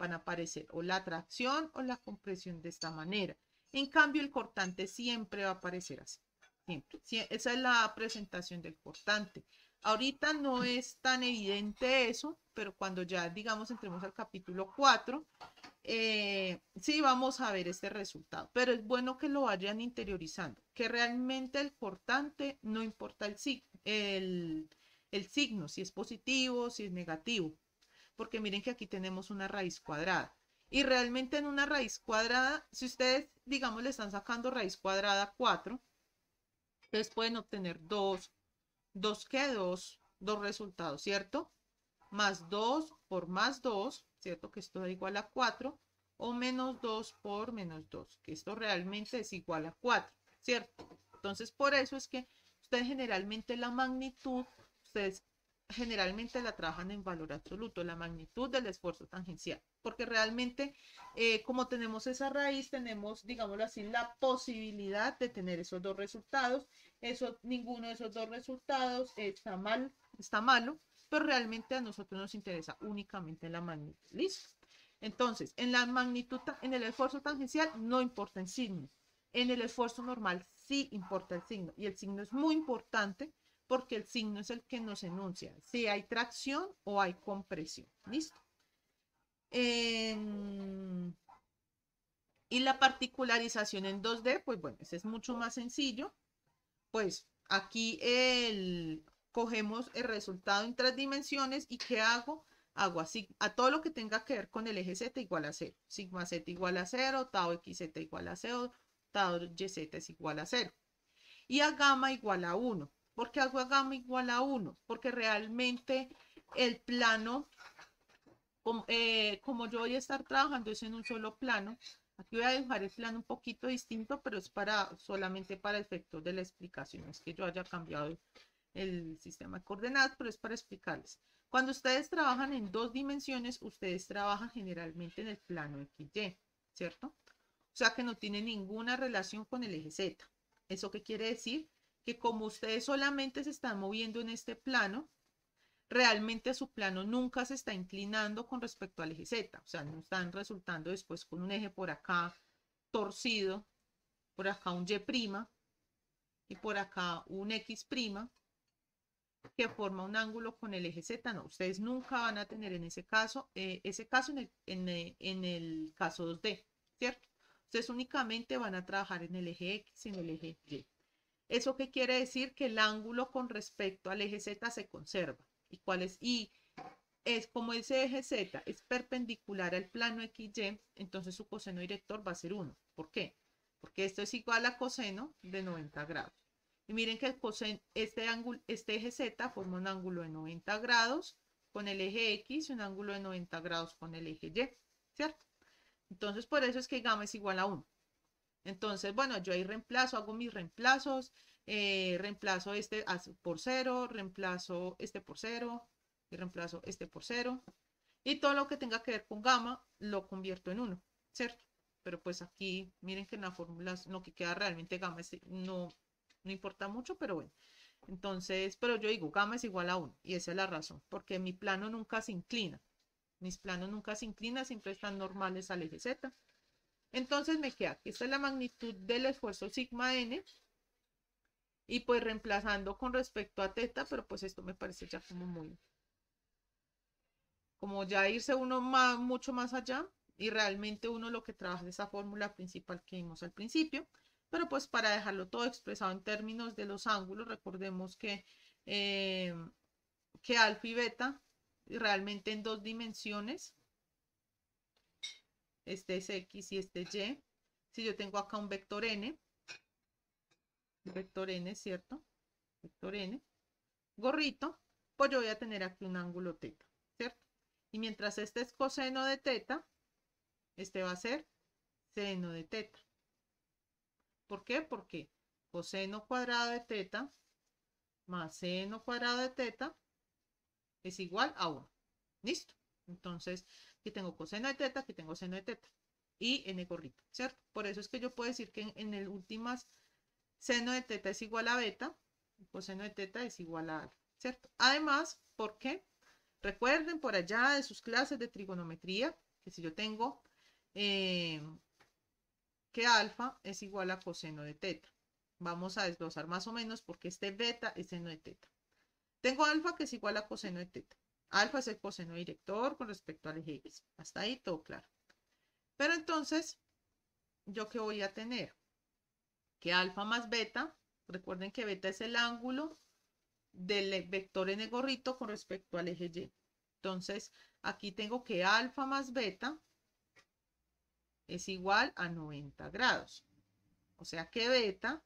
Van a aparecer o la tracción o la compresión de esta manera. En cambio, el cortante siempre va a aparecer así. Siempre. Esa es la presentación del cortante. Ahorita no es tan evidente eso, pero cuando ya, digamos, entremos al capítulo 4, eh, sí vamos a ver este resultado. Pero es bueno que lo vayan interiorizando, que realmente el cortante no importa el, el, el signo, si es positivo, si es negativo. Porque miren que aquí tenemos una raíz cuadrada. Y realmente en una raíz cuadrada, si ustedes, digamos, le están sacando raíz cuadrada 4, ustedes pueden obtener dos, dos que dos, dos resultados, ¿cierto? Más 2 por más 2, ¿cierto? Que esto da igual a 4, o menos 2 por menos 2, que esto realmente es igual a 4, ¿cierto? Entonces, por eso es que ustedes generalmente la magnitud, ustedes generalmente la trabajan en valor absoluto, la magnitud del esfuerzo tangencial, porque realmente eh, como tenemos esa raíz, tenemos, digámoslo así, la posibilidad de tener esos dos resultados. Eso, ninguno de esos dos resultados está mal, está malo, pero realmente a nosotros nos interesa únicamente la magnitud. ¿Listo? Entonces, en la magnitud, en el esfuerzo tangencial no importa el signo. En el esfuerzo normal sí importa el signo y el signo es muy importante porque el signo es el que nos enuncia si hay tracción o hay compresión. ¿Listo? y la particularización en 2D, pues bueno, ese es mucho más sencillo. Pues aquí el, cogemos el resultado en tres dimensiones y ¿qué hago? Hago así, a todo lo que tenga que ver con el eje Z igual a 0. Sigma Z igual a 0, tau XZ igual a 0, tau YZ es igual a 0. Y a gamma igual a 1. ¿Por qué hago a gamma igual a 1? Porque realmente el plano, eh, como, yo voy a estar trabajando es en un solo plano, aquí voy a dejar el plano un poquito distinto, pero es para solamente para efectos de la explicación, es que yo haya cambiado el sistema de coordenadas, pero es para explicarles. Cuando ustedes trabajan en dos dimensiones, ustedes trabajan generalmente en el plano XY, ¿cierto? O sea que no tiene ninguna relación con el eje Z. ¿Eso qué quiere decir? Que como ustedes solamente se están moviendo en este plano, realmente su plano nunca se está inclinando con respecto al eje Z. O sea, no están resultando después con un eje por acá torcido, por acá un Y' y por acá un X' que forma un ángulo con el eje Z. No, ustedes nunca van a tener en ese caso, eh, ese caso en el, en, en el caso 2D, ¿cierto? Ustedes únicamente van a trabajar en el eje X y en el eje Y. ¿Eso qué quiere decir? Que el ángulo con respecto al eje Z se conserva. ¿Y cuál es? Y es como ese eje Z es perpendicular al plano XY, entonces su coseno director va a ser 1. ¿Por qué? Porque esto es igual a coseno de 90 grados. Y miren que el coseno, este, ángulo, este eje Z forma un ángulo de 90 grados con el eje X y un ángulo de 90 grados con el eje Y, ¿cierto? Entonces, por eso es que gamma es igual a 1. Entonces, bueno, yo ahí reemplazo, hago mis reemplazos, eh, reemplazo este por cero, reemplazo este por cero, y reemplazo este por cero. Y todo lo que tenga que ver con gamma lo convierto en uno, ¿cierto? Pero pues aquí, miren que en la fórmula lo que queda realmente gamma no, no importa mucho, pero bueno. Entonces, pero yo digo, gamma es igual a 1 y esa es la razón, porque mi plano nunca se inclina. Mis planos nunca se inclinan, siempre están normales al eje Z. Entonces me queda que esta es la magnitud del esfuerzo sigma n. Y pues reemplazando con respecto a teta, pero pues esto me parece ya como muy... Como ya irse uno más, mucho más allá y realmente uno lo que trabaja es esa fórmula principal que vimos al principio. Pero pues para dejarlo todo expresado en términos de los ángulos, recordemos que, eh, que alfa y beta realmente en dos dimensiones este es X y este Y. Si yo tengo acá un vector N, vector N, ¿cierto? vector n, gorrito, pues yo voy a tener aquí un ángulo teta, ¿cierto? Y mientras este es coseno de teta, este va a ser seno de teta. ¿Por qué? Porque coseno cuadrado de teta más seno cuadrado de teta es igual a 1. ¿Listo? Entonces, aquí tengo coseno de teta, aquí tengo seno de teta. Y n gorrito, ¿cierto? Por eso es que yo puedo decir que en, el últimas seno de teta es igual a beta, coseno de teta es igual a alfa, ¿cierto? Además, ¿por qué? Recuerden por allá de sus clases de trigonometría, que si yo tengo eh, que alfa es igual a coseno de teta. Vamos a desglosar más o menos porque este beta es seno de teta. Tengo alfa que es igual a coseno de teta. Alfa es el coseno director con respecto al eje X. Hasta ahí todo claro. Pero entonces, ¿yo qué voy a tener? Que alfa más beta, recuerden que beta es el ángulo del vector n gorrito con respecto al eje Y. Entonces, aquí tengo que alfa más beta es igual a 90 grados. O sea que beta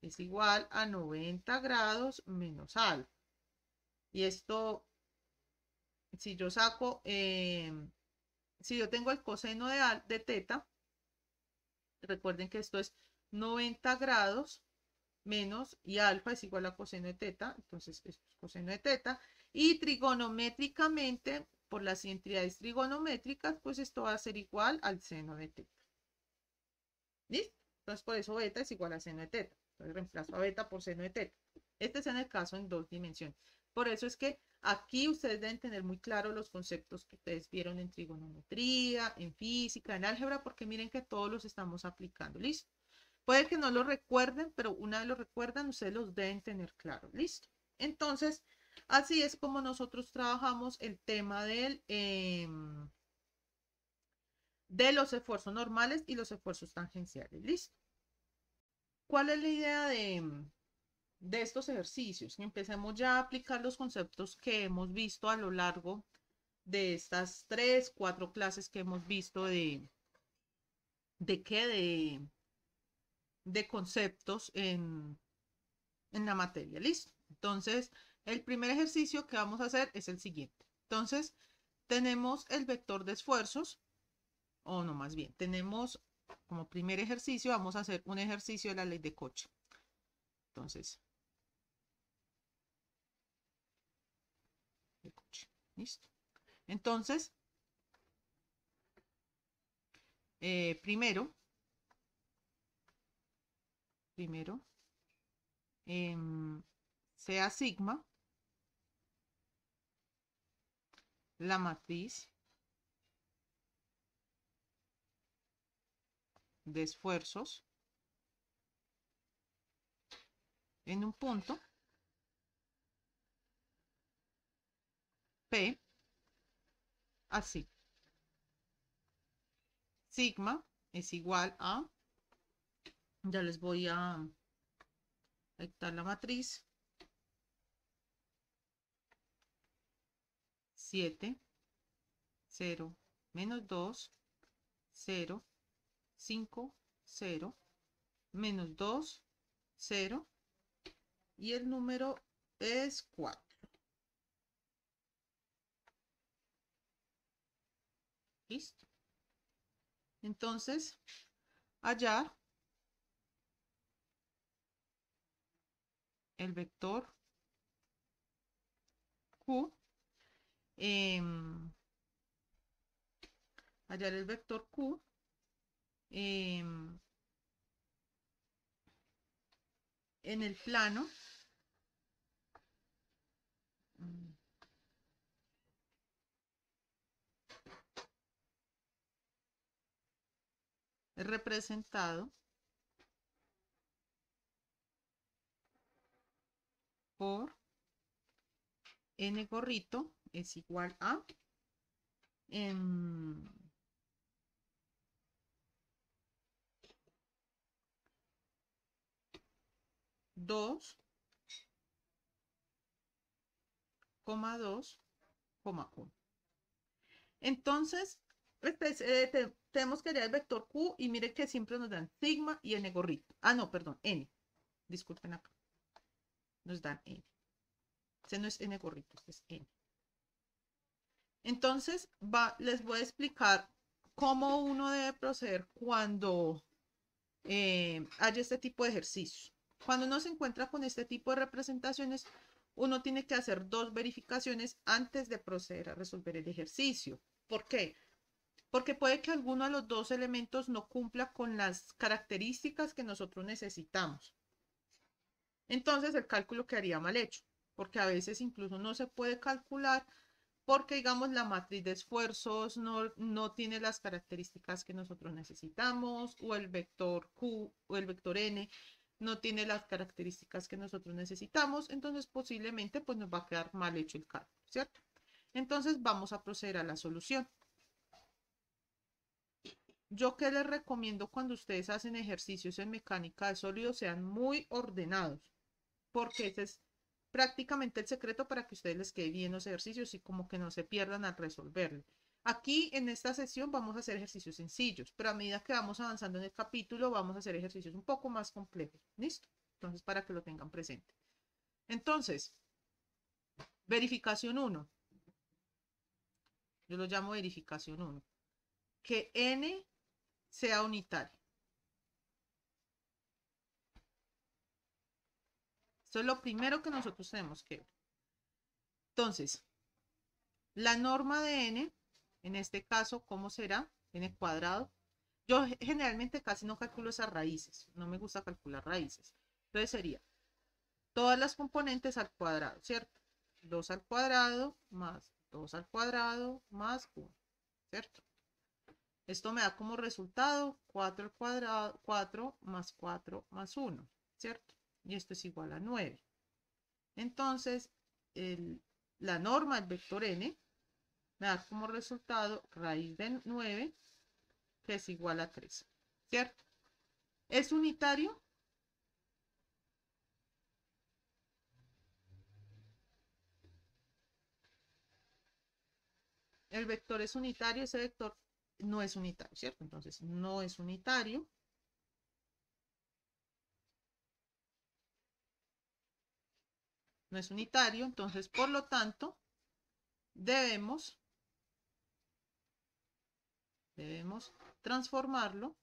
es igual a 90 grados menos alfa. Y esto, si yo saco, em, si yo tengo el coseno de, de teta, recuerden que esto es 90 grados menos y alfa es igual a coseno de teta, entonces es coseno de teta. Y trigonométricamente por las entidades trigonométricas, pues esto va a ser igual al seno de teta. ¿Listo? Entonces, por eso beta es igual a seno de teta. Entonces, reemplazo a beta por seno de teta. Este es en el caso en dos dimensiones. Por eso es que aquí ustedes deben tener muy claro los conceptos que ustedes vieron en trigonometría, en física, en álgebra, porque miren que todos los estamos aplicando. ¿Listo? Puede que no lo recuerden, pero una vez lo recuerdan, ustedes los deben tener claro. ¿Listo? Entonces, Así es como nosotros trabajamos el tema del, em, de los esfuerzos normales y los esfuerzos tangenciales. ¿Listo? ¿Cuál es la idea de, de estos ejercicios? Empecemos ya a aplicar los conceptos que hemos visto a lo largo de estas tres, cuatro clases que hemos visto de, de qué, de, de conceptos en, en la materia. ¿Listo? Entonces, el primer ejercicio que vamos a hacer es el siguiente. Entonces, tenemos el vector de esfuerzos, o no más bien, tenemos como primer ejercicio, vamos a hacer un ejercicio de la ley de coche. Entonces, de coche, Entonces, eh, primero, primero, em, sea sigma la matriz de esfuerzos en un punto P así. Sigma es igual a, ya les voy a dictar la matriz, 7, 0, menos 2, 0, 5, 0, menos 2, 0, y el número es 4. Entonces, hallar el vector Q Em, hallar el vector Q em, en el plano representado por n gorrito es igual a em, dos coma dos coma uno. Entonces, este eh, tenemos que hallar el vector Q y mire que siempre nos dan sigma y n gorrito. Ah, no, perdón, n. Disculpen acá. nos dan n. Este no es n gorrito, este es n. Entonces, va, les voy a explicar cómo uno debe proceder cuando eh, haya este tipo de ejercicios. Cuando uno se encuentra con este tipo de representaciones, uno tiene que hacer dos verificaciones antes de proceder a resolver el ejercicio. ¿Por qué? Porque puede que alguno de los dos elementos no cumpla con las características que nosotros necesitamos. Entonces el cálculo quedaría mal hecho, porque a veces incluso no se puede calcular porque, digamos, la matriz de esfuerzos no, no tiene las características que nosotros necesitamos, o el vector Q o el vector N no tiene las características que nosotros necesitamos, entonces posiblemente pues nos va a quedar mal hecho el cálculo, ¿cierto? Entonces vamos a proceder a la solución. Yo que les recomiendo cuando ustedes hacen ejercicios en mecánica de sólidos sean muy ordenados, porque ese es prácticamente el secreto para que ustedes les quede bien los ejercicios y como que no se pierdan al resolverlo. Aquí en esta sesión vamos a hacer ejercicios sencillos, pero a medida que vamos avanzando en el capítulo vamos a hacer ejercicios un poco más complejos. ¿Listo? Entonces, para que lo tengan presente. Entonces, verificación 1. Yo lo llamo verificación 1. Que n sea unitario. Esto es lo primero que nosotros tenemos que ver. Entonces, la norma de n, en este caso, ¿cómo será? n cuadrado. Yo generalmente casi no calculo esas raíces. No me gusta calcular raíces. Entonces sería todas las componentes al cuadrado, ¿cierto? 2 al cuadrado más 2 al cuadrado más 1, ¿cierto? Esto me da como resultado 4 al cuadrado, 4 más 4 más 1, ¿cierto? y esto es igual a 9. Entonces, la norma del vector n me da como resultado raíz de 9, que es igual a 3. ¿Cierto? ¿Es unitario? El vector es unitario, ese vector no es unitario, ¿cierto? Entonces, no es unitario. no es unitario, entonces por lo tanto debemos, debemos transformarlo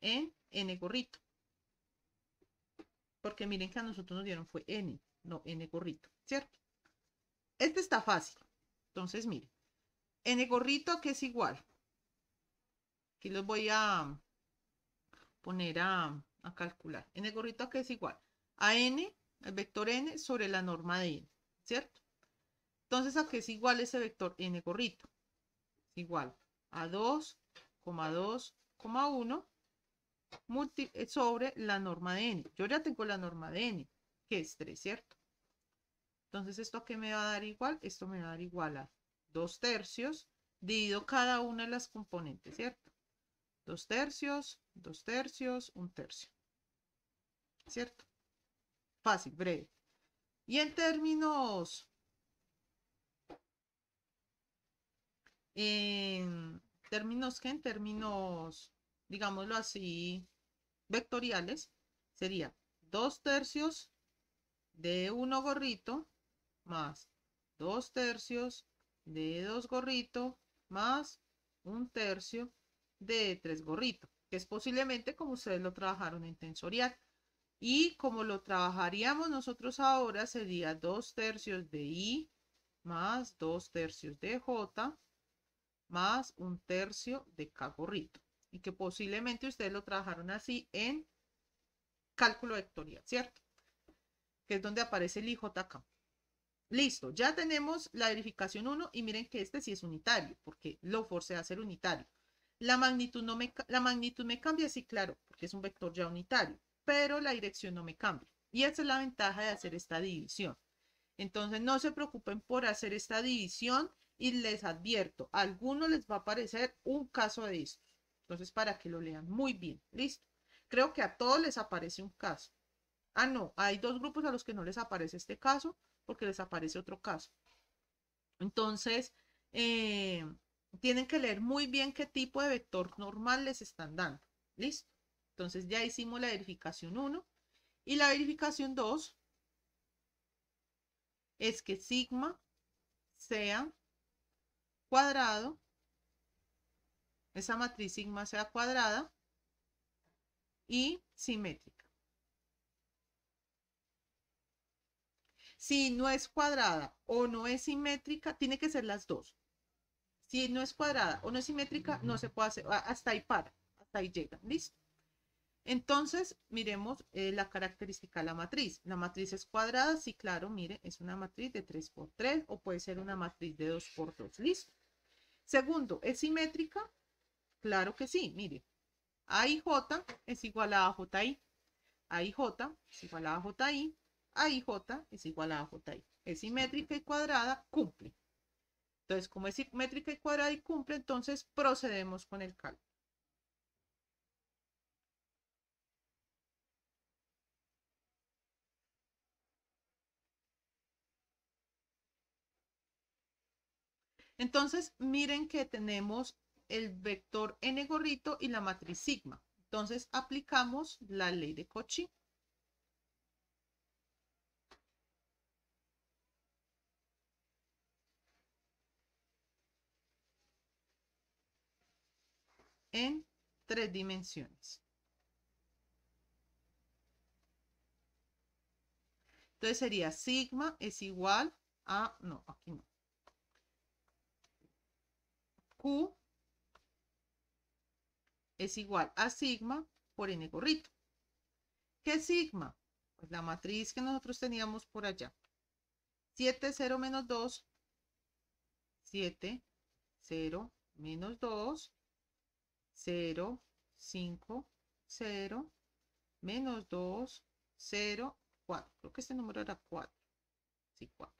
en n gorrito. Porque miren que a nosotros nos dieron fue n, no n gorrito, ¿cierto? Este está fácil. Entonces, miren, n gorrito que es igual. Aquí los voy a poner a, calcular. En el gorrito que es igual a n, el vector n sobre la norma de n, ¿cierto? Entonces, ¿a qué es igual ese vector n gorrito? igual a 2, 2, 1 sobre la norma de n. Yo ya tengo la norma de n, que es 3, ¿cierto? Entonces, ¿esto qué me va a dar igual? Esto me va a dar igual a 2 tercios dividido cada una de las componentes, ¿cierto? 2 tercios, 2 tercios, 1 tercio. ¿cierto? Fácil, breve. Y en términos, en términos que en términos, digámoslo así, vectoriales, sería dos tercios de uno gorrito más dos tercios de dos gorrito más un tercio de tres gorrito, que es posiblemente como ustedes lo trabajaron en tensorial. Y como lo trabajaríamos nosotros ahora, sería 2 tercios de I más 2 tercios de J más un tercio de K gorrito. Y que posiblemente ustedes lo trabajaron así en cálculo vectorial, ¿cierto? Que es donde aparece el IJK. Listo, ya tenemos la verificación 1 y miren que este sí es unitario, porque lo forcé a ser unitario. La magnitud, no me, la magnitud me cambia, sí, claro, porque es un vector ya unitario pero la dirección no me cambia. Y esa es la ventaja de hacer esta división. Entonces, no se preocupen por hacer esta división y les advierto, a algunos les va a aparecer un caso de estos. Entonces, para que lo lean muy bien. Listo. Creo que a todos les aparece un caso. Ah, no, hay dos grupos a los que no les aparece este caso porque les aparece otro caso. Entonces, eh, tienen que leer muy bien qué tipo de vector normal les están dando. ¿Listo? Entonces ya hicimos la verificación 1 y la verificación 2 es que sigma sea cuadrado, esa matriz sigma sea cuadrada y simétrica. Si no es cuadrada o no es simétrica, tiene que ser las dos. Si no es cuadrada o no es simétrica, no se puede hacer, hasta ahí para, hasta ahí llega, ¿listo? Entonces, miremos eh, la característica de la matriz. La matriz es cuadrada, sí, claro, mire, es una matriz de 3 por 3 o puede ser una matriz de 2 por 2, ¿listo? Segundo, ¿es simétrica? Claro que sí, mire. A y J es igual a JI. A y J es igual a JI. A y J es igual a JI. Es simétrica y cuadrada, cumple. Entonces, como es simétrica y cuadrada y cumple, entonces procedemos con el cálculo. Entonces, miren que tenemos el vector n gorrito y la matriz sigma. Entonces, aplicamos la ley de Cauchy. En tres dimensiones. Entonces sería sigma es igual a, no, aquí no. Q es igual a sigma por n gorrito. ¿Qué sigma? Pues la matriz que nosotros teníamos por allá. 7, 0 menos 2. 7, 0 menos 2. 0, 5, 0, menos 2, 0, 4. Creo que este número era 4. Sí, 4.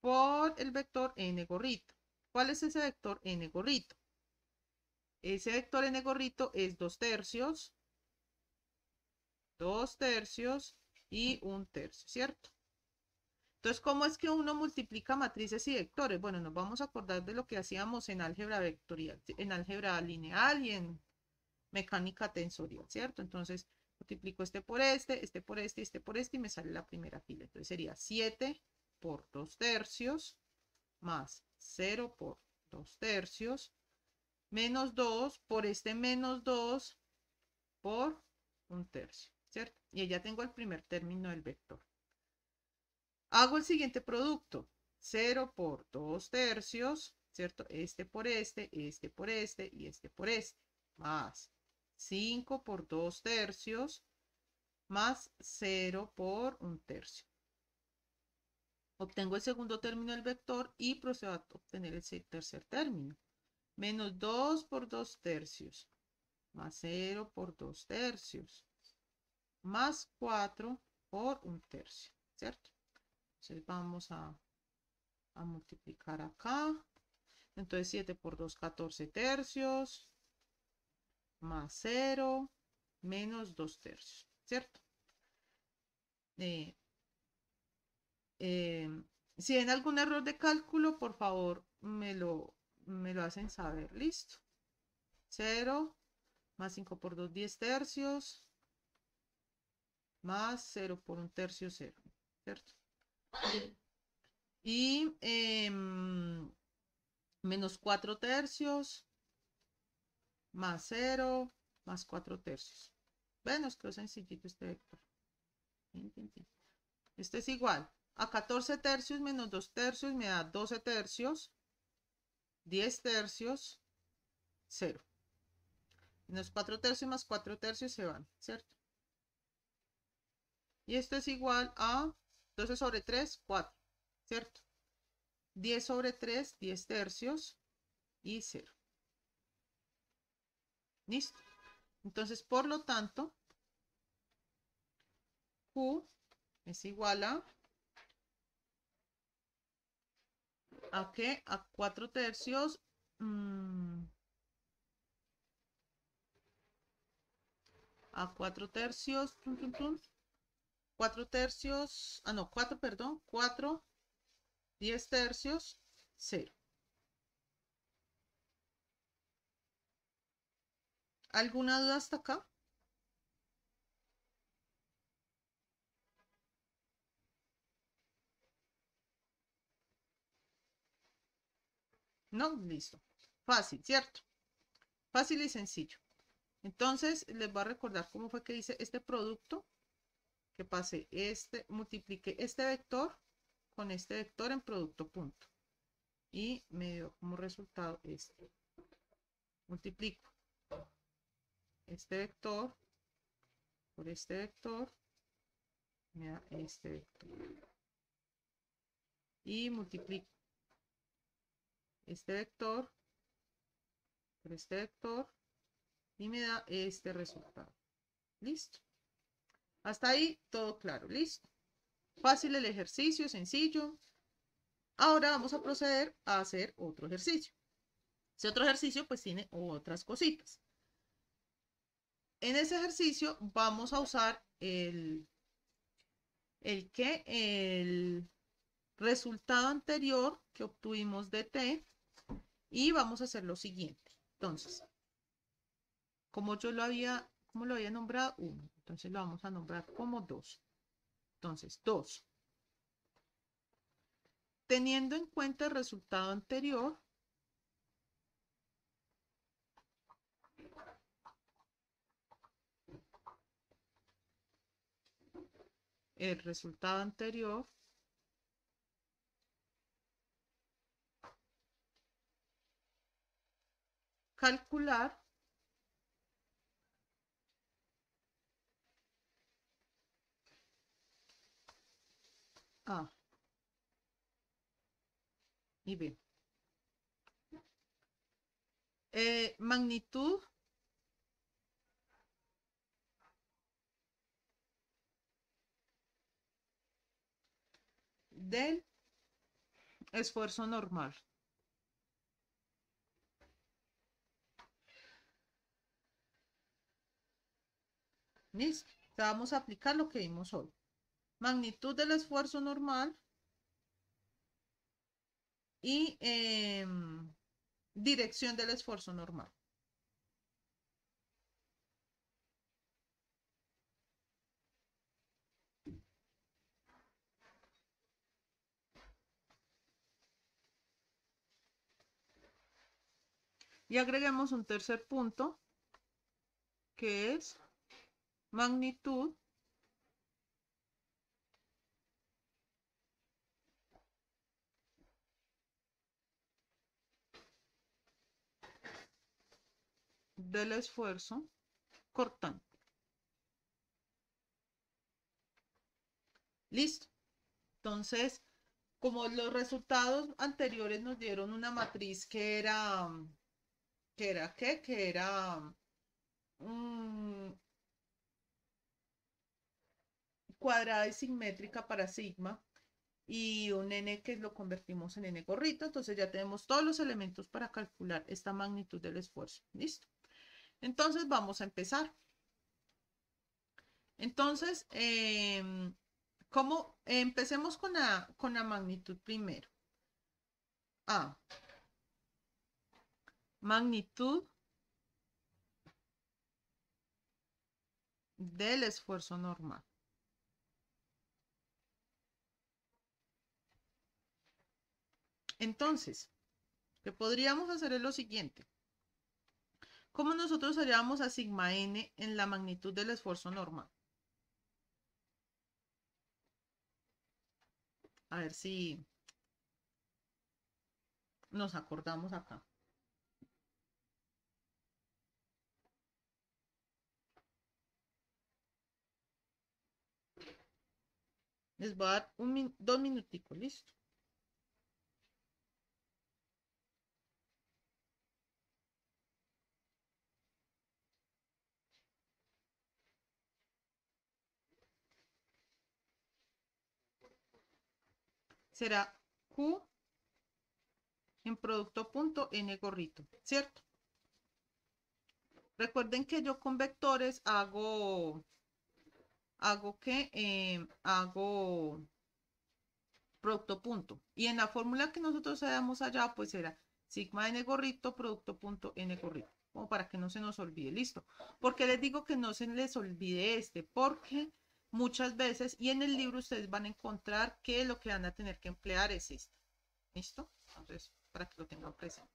Por el vector n gorrito. ¿Cuál es ese vector n gorrito? Ese vector n gorrito es 2 tercios, 2 tercios y 1 tercio, ¿cierto? Entonces, ¿cómo es que uno multiplica matrices y vectores? Bueno, nos vamos a acordar de lo que hacíamos en álgebra vectorial, en álgebra lineal y en mecánica tensorial, ¿cierto? Entonces, multiplico este por este, este por este, este por este y me sale la primera fila. Entonces sería 7 por 2 tercios más 0 por 2 tercios, menos 2 por este menos 2 por 1 tercio, ¿cierto? Y ya tengo el primer término del vector. Hago el siguiente producto. 0 por 2 tercios, ¿cierto? Este por este, este por este y este por este. Más 5 por 2 tercios, más 0 por 1 tercio. Obtengo el segundo término del vector y procedo a obtener el tercer término. Menos 2 por 2 tercios. Más 0 por 2 tercios. Más 4 por 1 tercio. ¿Cierto? Entonces vamos a, a multiplicar acá. Entonces 7 por 2, 14 tercios. Más 0. Menos 2 tercios. ¿Cierto? Eh, Em, si hay algún error de cálculo, por favor, me lo, me lo hacen saber. Listo. 0 más 5 por 2, 10 tercios. Más 0 por 1 tercio, 0. ¿Cierto? Y em, menos 4 tercios. Más 0. Más 4 tercios. Bueno, es que es sencillito este vector. Este es igual a 14 tercios menos 2 tercios me da 12 tercios, 10 tercios, 0. Menos 4 tercios más 4 tercios se van, ¿cierto? Y esto es igual a 12 sobre 3, 4, ¿cierto? 10 sobre 3, 10 tercios y 0. ¿Listo? Entonces, por lo tanto, Q es igual a ¿A qué? A cuatro tercios. Mm, a cuatro tercios. Cuatro tercios. Ah, no, cuatro, perdón. Cuatro. Diez tercios. Cero. ¿Alguna duda hasta acá? No, listo. Fácil, ¿cierto? Fácil y sencillo. Entonces, les voy a recordar cómo fue que dice este producto, que pase este, multiplique este vector con este vector en producto punto. Y me dio como resultado este. Multiplico este vector por este vector, me da este vector. Y multiplico este vector por este vector y me da este resultado. Listo. Hasta ahí todo claro. Listo. Fácil el ejercicio, sencillo. Ahora vamos a proceder a hacer otro ejercicio. Ese otro ejercicio pues tiene otras cositas. En ese ejercicio vamos a usar el, el que el resultado anterior que obtuvimos de t y vamos a hacer lo siguiente. Entonces, como yo lo había, como lo había nombrado? 1. Entonces lo vamos a nombrar como 2. Entonces, 2. Teniendo en cuenta el resultado anterior, el resultado anterior calcular A y B. Eh, magnitud del esfuerzo normal. Listo. Vamos a aplicar lo que vimos hoy. Magnitud del esfuerzo normal y em, dirección del esfuerzo normal. Y agreguemos un tercer punto, que es magnitud del esfuerzo cortante. Listo. Entonces, como los resultados anteriores nos dieron una matriz que era que era qué? Que era mm, cuadrada y simétrica para sigma y un n que lo convertimos en n gorrito. Entonces ya tenemos todos los elementos para calcular esta magnitud del esfuerzo. ¿Listo? Entonces vamos a empezar. Entonces, em, ¿cómo? Empecemos con la, con la magnitud primero. A magnitud del esfuerzo normal. Entonces, que podríamos hacer es lo siguiente. ¿Cómo nosotros haríamos a sigma n en la magnitud del esfuerzo normal? A ver si nos acordamos acá. Les voy a dar un dos minuticos, listo. Será Q en producto punto N gorrito, ¿cierto? Recuerden que yo con vectores hago hago que em, hago producto punto. Y en la fórmula que nosotros hagamos allá, pues era sigma n gorrito, producto punto n gorrito. como para que no se nos olvide, listo. porque les digo que no se les olvide este? Porque muchas veces, y en el libro ustedes van a encontrar que lo que van a tener que emplear es este, listo. Entonces, para que lo tengan presente.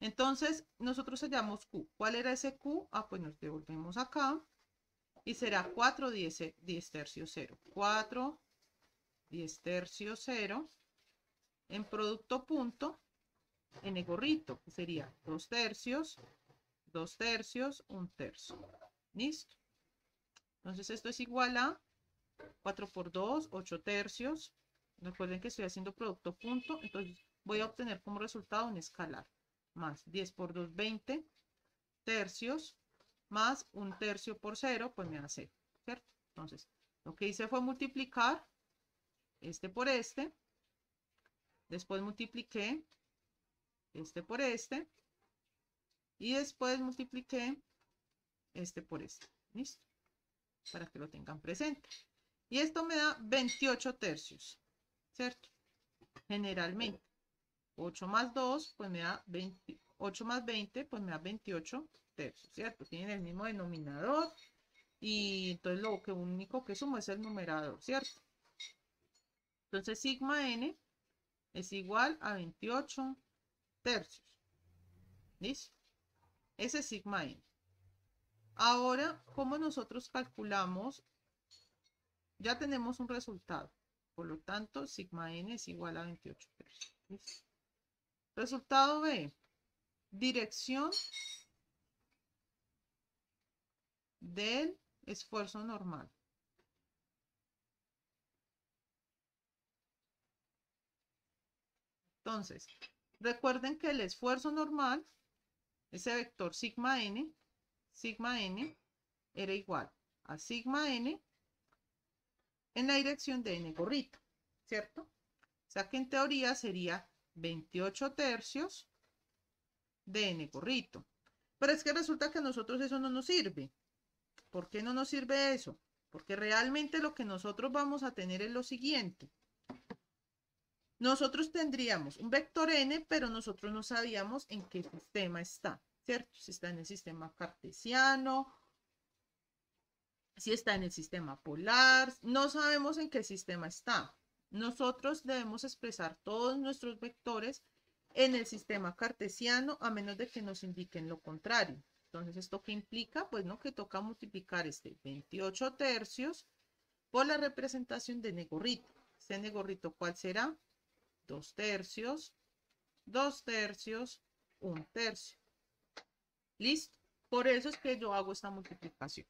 Entonces, nosotros hallamos Q. ¿Cuál era ese Q? Ah, pues nos devolvemos acá. Y será 4 10, 10 tercios 0. 4 10 tercios 0 en producto punto en gorrito, que sería 2 tercios, 2 tercios, 1 tercio. ¿Listo? Entonces esto es igual a 4 por 2, 8 tercios. Recuerden que estoy haciendo producto punto, entonces voy a obtener como resultado un escalar. Más 10 por 2, 20 tercios, más un tercio por 0, pues me da 0, ¿cierto? Entonces, lo que hice fue multiplicar este por este. Después multipliqué este por este. Y después multipliqué este por este. ¿Listo? Para que lo tengan presente. Y esto me da 28 tercios. ¿Cierto? Generalmente. 8 más 2, pues me da 20, 8 más 20, pues me da 28 tercios, ¿cierto? Tienen el mismo denominador y entonces lo que único que sumo es el numerador, ¿cierto? Entonces sigma n es igual a 28 tercios. ¿Listo? Ese es sigma n. Ahora, ¿cómo nosotros calculamos? Ya tenemos un resultado. Por lo tanto, sigma n es igual a 28 tercios. ¿Listo? Resultado B. Dirección del esfuerzo normal. Entonces, recuerden que el esfuerzo normal, ese vector sigma n, sigma n, era igual a sigma n en la dirección de n gorrito, ¿cierto? O sea que en teoría sería 28 tercios de n gorrito. Pero es que resulta que a nosotros eso no nos sirve. ¿Por qué no nos sirve eso? Porque realmente lo que nosotros vamos a tener es lo siguiente. Nosotros tendríamos un vector n, pero nosotros no sabíamos en qué sistema está, Si está en el sistema cartesiano, si está en el sistema polar, no sabemos en qué sistema está. Nosotros debemos expresar todos nuestros vectores en el sistema cartesiano a menos de que nos indiquen lo contrario. Entonces, ¿esto qué implica? Pues no, que toca multiplicar este 28 tercios por la representación de negorrito. Este negorrito, ¿cuál será? 2 tercios, 2 tercios, 1 tercio. ¿Listo? Por eso es que yo hago esta multiplicación.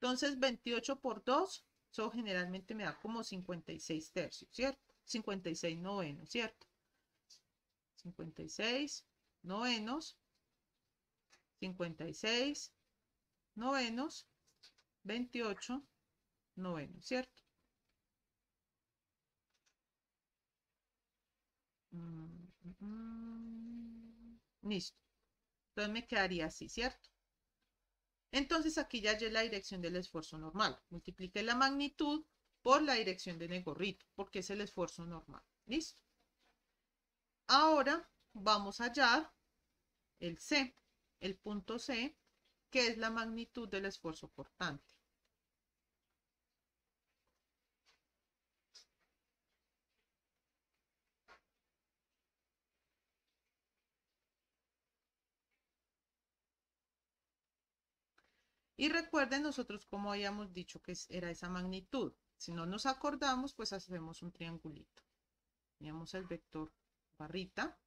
Entonces, 28 por 2, eso generalmente me da como 56 tercios, ¿cierto? 56 novenos, ¿cierto? 56 novenos 56 novenos, 28 novenos, ¿cierto? Mm, mm, mm. Listo. Entonces me quedaría así, ¿cierto? Entonces aquí ya hallé la dirección del esfuerzo normal. Multipliqué la magnitud por la dirección de negorrito, porque es el esfuerzo normal. ¿Listo? Ahora vamos a hallar el C el punto C, que es la magnitud del esfuerzo portante. Y recuerden nosotros como habíamos dicho que era esa magnitud. Si no nos acordamos, pues hacemos un triangulito. Teníamos el vector barrita.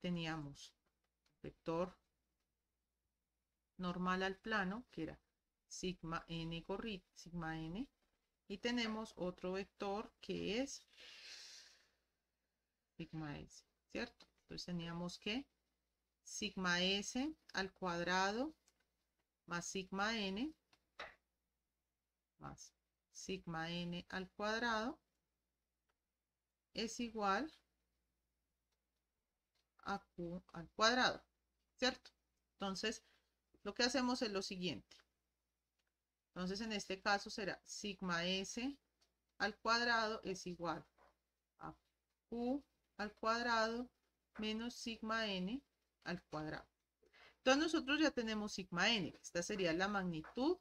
Teníamos vector normal al plano, que era sigma n sigma n, y tenemos otro vector que es sigma s, ¿cierto? Entonces teníamos que sigma s al cuadrado más sigma n más sigma n al cuadrado es igual a q al cuadrado. ¿cierto? Entonces, lo que hacemos es lo siguiente. Entonces, en este caso será sigma s al cuadrado es igual a q al cuadrado menos sigma n al cuadrado. Entonces nosotros ya tenemos sigma n. Esta sería la magnitud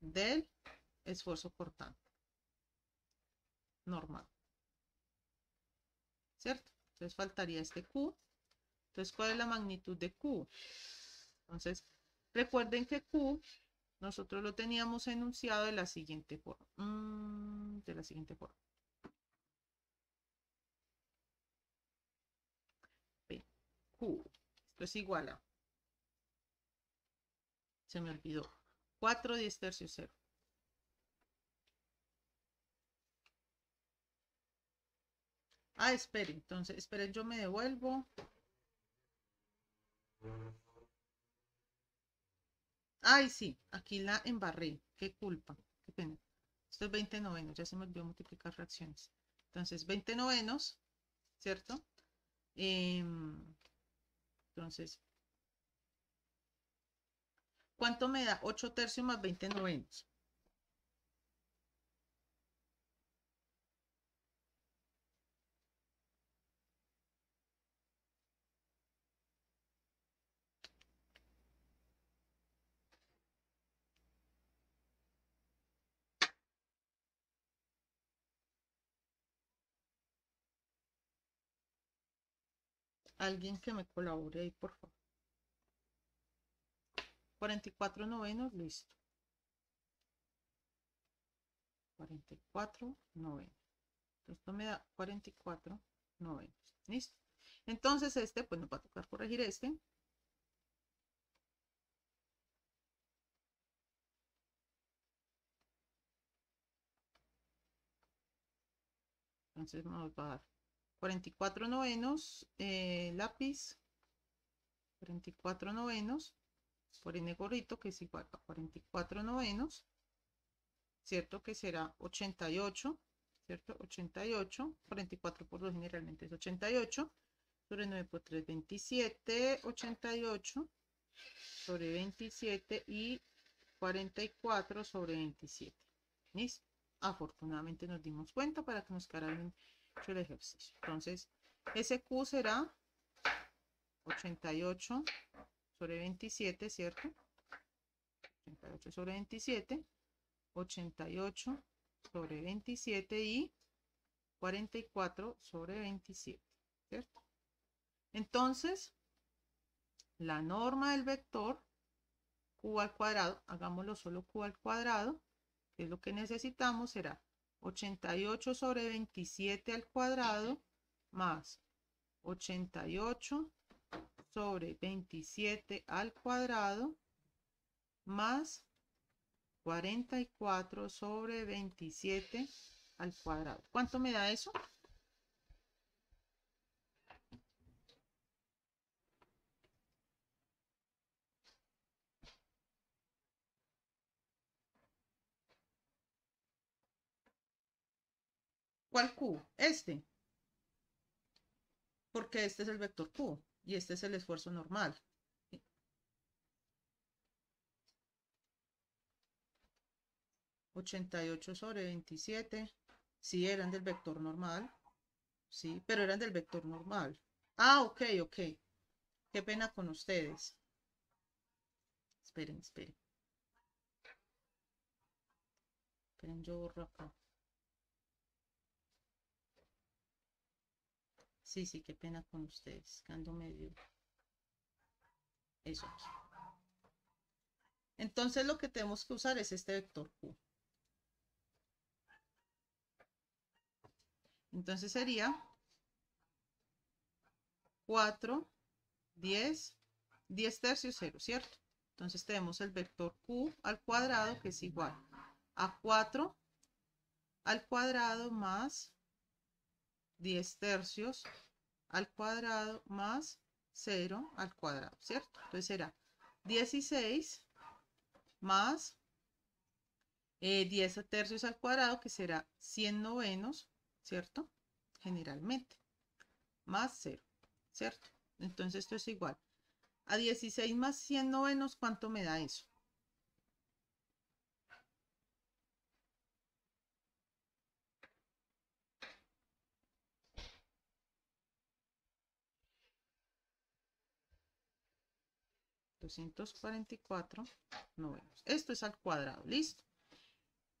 del esfuerzo cortante normal. ¿Cierto? Entonces faltaría este Q. Entonces, ¿cuál es la magnitud de Q? Entonces, recuerden que Q nosotros lo teníamos enunciado de la siguiente forma. Mm, de la siguiente forma. Q. Esto es igual a. Se me olvidó. 4 10 tercios 0. Ah, esperen, entonces, esperen, yo me devuelvo. Ay, sí, aquí la embarré. Qué culpa, qué pena. Esto es 20 novenos, ya se me olvidó multiplicar fracciones. Entonces, 20 novenos, ¿cierto? Em, entonces, ¿cuánto me da 8 tercios más 20 novenos? Alguien que me colabore ahí, por favor. 44 novenos, listo. 44 novenos. Esto me da 44 novenos. Listo. Entonces este, pues nos va a tocar corregir este. Entonces nos va a dar 44 novenos, eh, lápiz, 44 novenos, por n gorrito, que es igual a 44 novenos, ¿cierto? Que será 88, ¿cierto? 88, 44 por 2 generalmente es 88, sobre 9 por 3, 27, 88, sobre 27 y 44 sobre 27. ¿Listo? Afortunadamente nos dimos cuenta para que nos quedaran el ejercicio. Entonces, ese Q será 88 sobre 27, ¿cierto? 88 sobre 27, 88 sobre 27 y 44 sobre 27, ¿cierto? Entonces, la norma del vector q al cuadrado, hagámoslo solo q al cuadrado, que es lo que necesitamos, será 88 sobre 27 al cuadrado más 88 sobre 27 al cuadrado más 44 sobre 27 al cuadrado. ¿Cuánto me da eso? ¿Cuál Q? Este. Porque este es el vector Q y este es el esfuerzo normal. 88 sobre 27. Sí, eran del vector normal. Sí, pero eran del vector normal. Ah, ok, ok. Qué pena con ustedes. Esperen, esperen. Esperen, yo borro acá. Sí, sí, qué pena con ustedes, ando medio. Eso Entonces lo que tenemos que usar es este vector Q. Entonces sería 4, 10, 10 tercios 0, ¿cierto? Entonces tenemos el vector Q al cuadrado que es igual a 4 al cuadrado más 10 tercios al cuadrado más 0 al cuadrado, ¿cierto? Entonces será 16 más 10 eh, tercios al cuadrado, que será 100 novenos, ¿cierto? Generalmente, más 0, ¿cierto? Entonces esto es igual. A 16 más 100 novenos, ¿cuánto me da eso? 244 novenos. Esto es al cuadrado, ¿listo?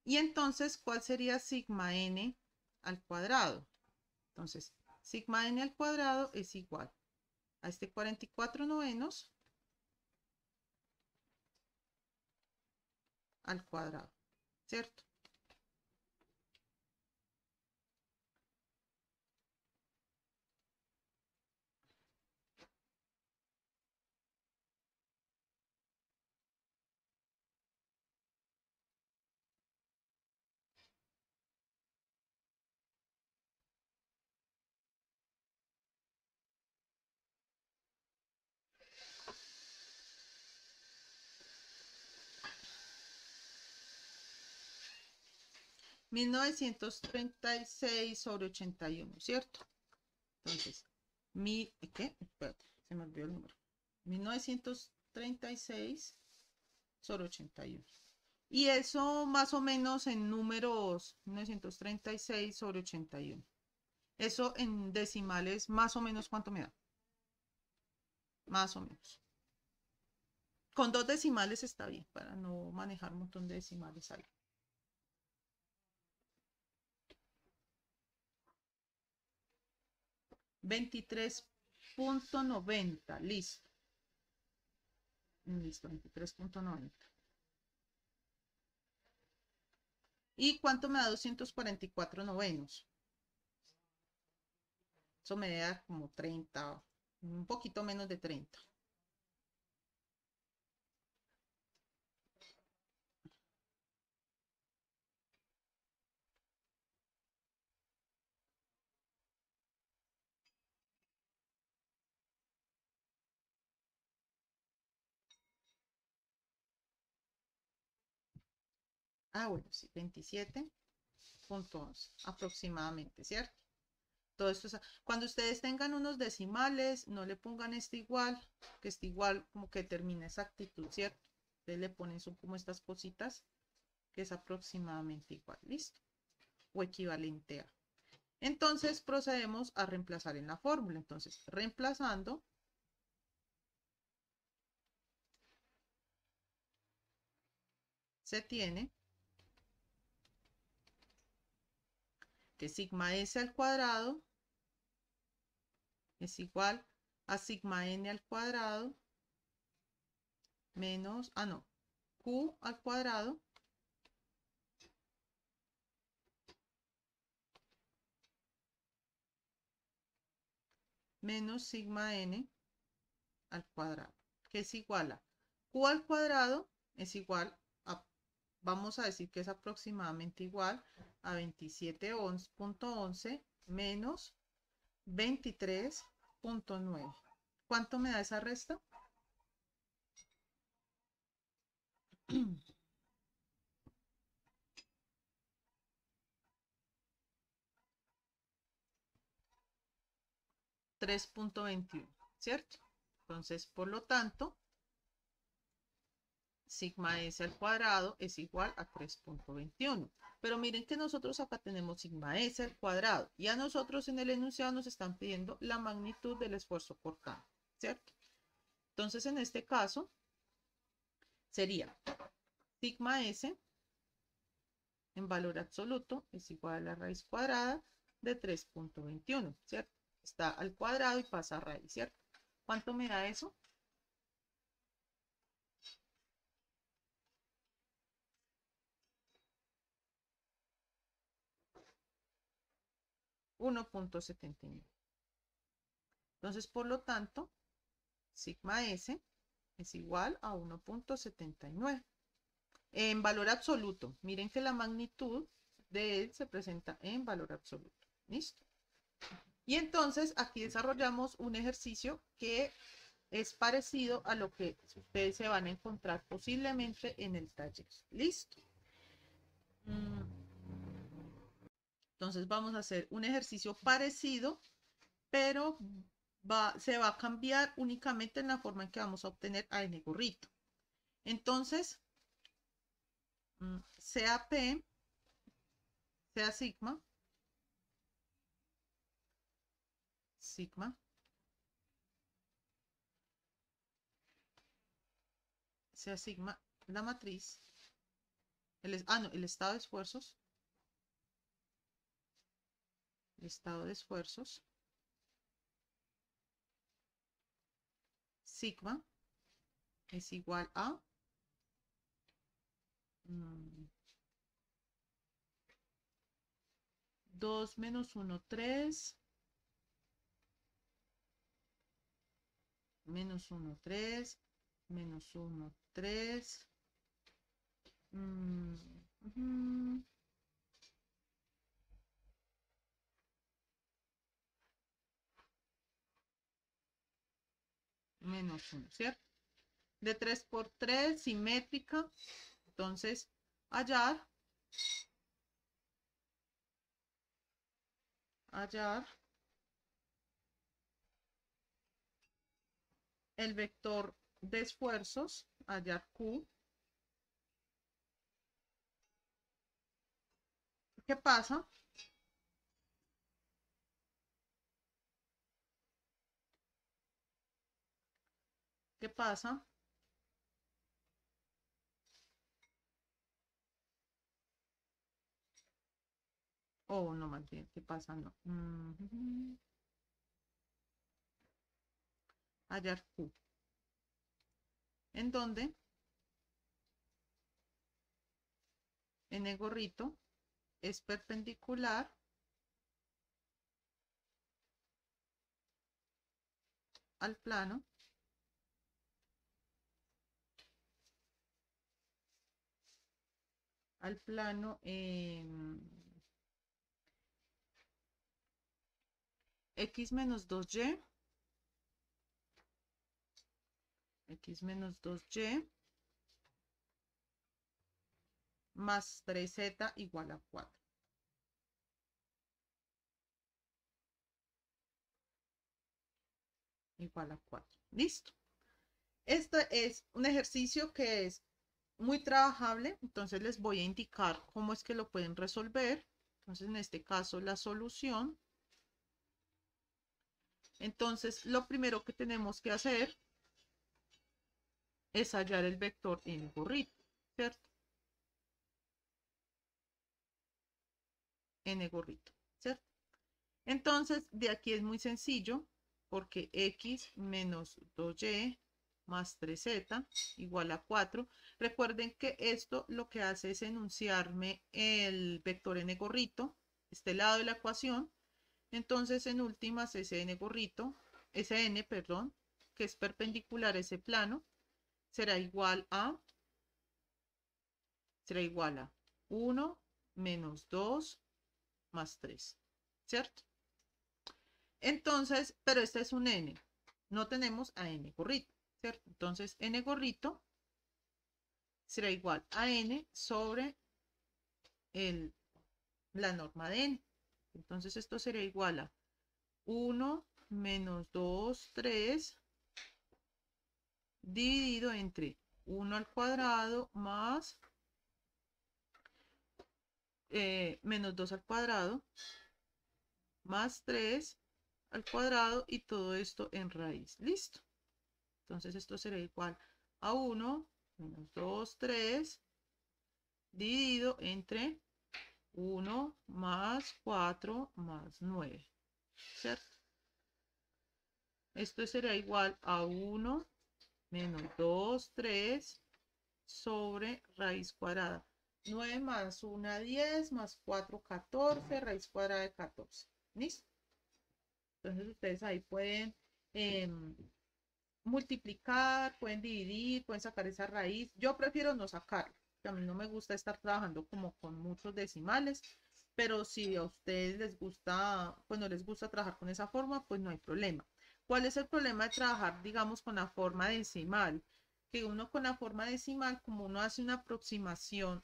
Y entonces, ¿cuál sería sigma n al cuadrado? Entonces, sigma n al cuadrado es igual a este 44 novenos al cuadrado, ¿cierto? ¿1936 sobre 81, ¿cierto? Entonces, mi, ¿qué? Espérate, se me olvidó el número. 1936 sobre 81. Y eso más o menos en números 1936 sobre 81. Eso en decimales, más o menos, ¿cuánto me da? Más o menos. Con dos decimales está bien, para no manejar un montón de decimales ahí. 23.90, listo. Listo, 23.90. ¿Y cuánto me da 244 novenos? Eso me da como 30, un poquito menos de 30. Ah, bueno, sí, 27.11 aproximadamente, ¿cierto? Todo esto es, cuando ustedes tengan unos decimales, no le pongan este igual, que este igual como que termina esa actitud, ¿cierto? Ustedes le ponen son como estas cositas, que es aproximadamente igual, ¿listo? O equivalente a. Entonces procedemos a reemplazar en la fórmula. Entonces, reemplazando, se tiene que sigma s al cuadrado es igual a sigma n al cuadrado menos, ah no, q al cuadrado menos sigma n al cuadrado, que es igual a q al cuadrado es igual vamos a decir que es aproximadamente igual a 27.11 menos 23.9. ¿Cuánto me da esa resta? (clears throat) $3.21, ¿cierto? Entonces, por lo tanto, sigma s al cuadrado es igual a 3.21. Pero miren que nosotros acá tenemos sigma s al cuadrado y a nosotros en el enunciado nos están pidiendo la magnitud del esfuerzo cortante, ¿cierto? Entonces en este caso sería sigma s en valor absoluto es igual a la raíz cuadrada de 3.21, ¿cierto? Está al cuadrado y pasa a raíz, ¿cierto? ¿Cuánto me da eso? 1.79. Entonces, por lo tanto, sigma S es igual a 1.79. En valor absoluto, miren que la magnitud de él se presenta en valor absoluto. ¿Listo? Y entonces aquí desarrollamos un ejercicio que es parecido a lo que ustedes se van a encontrar posiblemente en el taller. ¿Listo? Mm. Entonces vamos a hacer un ejercicio parecido, pero se va a cambiar únicamente en la forma en que vamos a obtener a n gorrito. Entonces, mm, sea P, sea sigma, sigma, se asigna la matriz, ah, no, el estado de esfuerzos, el estado de esfuerzos, sigma es igual a 2 mm, menos 1, 3 menos 1, 3, menos 1, 3. Menos 1, ¿cierto? De 3 por 3, simétrica. Entonces, hallar. Hallar. el vector de esfuerzos, allá Q. ¿Qué pasa? ¿Qué pasa? Oh, no, más bien, ¿qué pasa? No. hallar Q. En donde el gorrito es perpendicular al plano al plano x menos 2y x menos 2y más 3z igual a 4. Igual a 4. Listo. Este es un ejercicio que es muy trabajable, entonces les voy a indicar cómo es que lo pueden resolver. Entonces, en este caso, la solución. Entonces, lo primero que tenemos que hacer es hallar el vector en gorrito, ¿cierto? N gorrito, ¿cierto? Entonces, de aquí es muy sencillo, porque x menos 2y más 3z igual a 4. Recuerden que esto lo que hace es enunciarme el vector n gorrito, este lado de la ecuación. Entonces, en últimas, ese n gorrito, ese n, perdón, que es perpendicular a ese plano, será igual a, será igual a 1 menos 2 más 3, ¿cierto? Entonces, pero este es un n, no tenemos a n gorrito, Entonces, n gorrito será igual a n sobre el, la norma de n. Entonces, esto será igual a 1 menos 2, 3 dividido entre 1 al cuadrado más eh, menos 2 al cuadrado más 3 al cuadrado y todo esto en raíz. Listo. Entonces esto será igual a 1 menos 2, 3 dividido entre 1 más 4 más 9. ¿Cierto? Esto será igual a 1 menos 2, 3 sobre raíz cuadrada. 9 más 1, 10, más 4, 14, raíz cuadrada de 14. ¿Listo? Entonces ustedes ahí pueden em, multiplicar, pueden dividir, pueden sacar esa raíz. Yo prefiero no sacarla. A mí no me gusta estar trabajando como con muchos decimales, pero si a ustedes les gusta, pues no les gusta trabajar con esa forma, pues no hay problema. ¿Cuál es el problema de trabajar, digamos, con la forma decimal? Que uno con la forma decimal, como uno hace una aproximación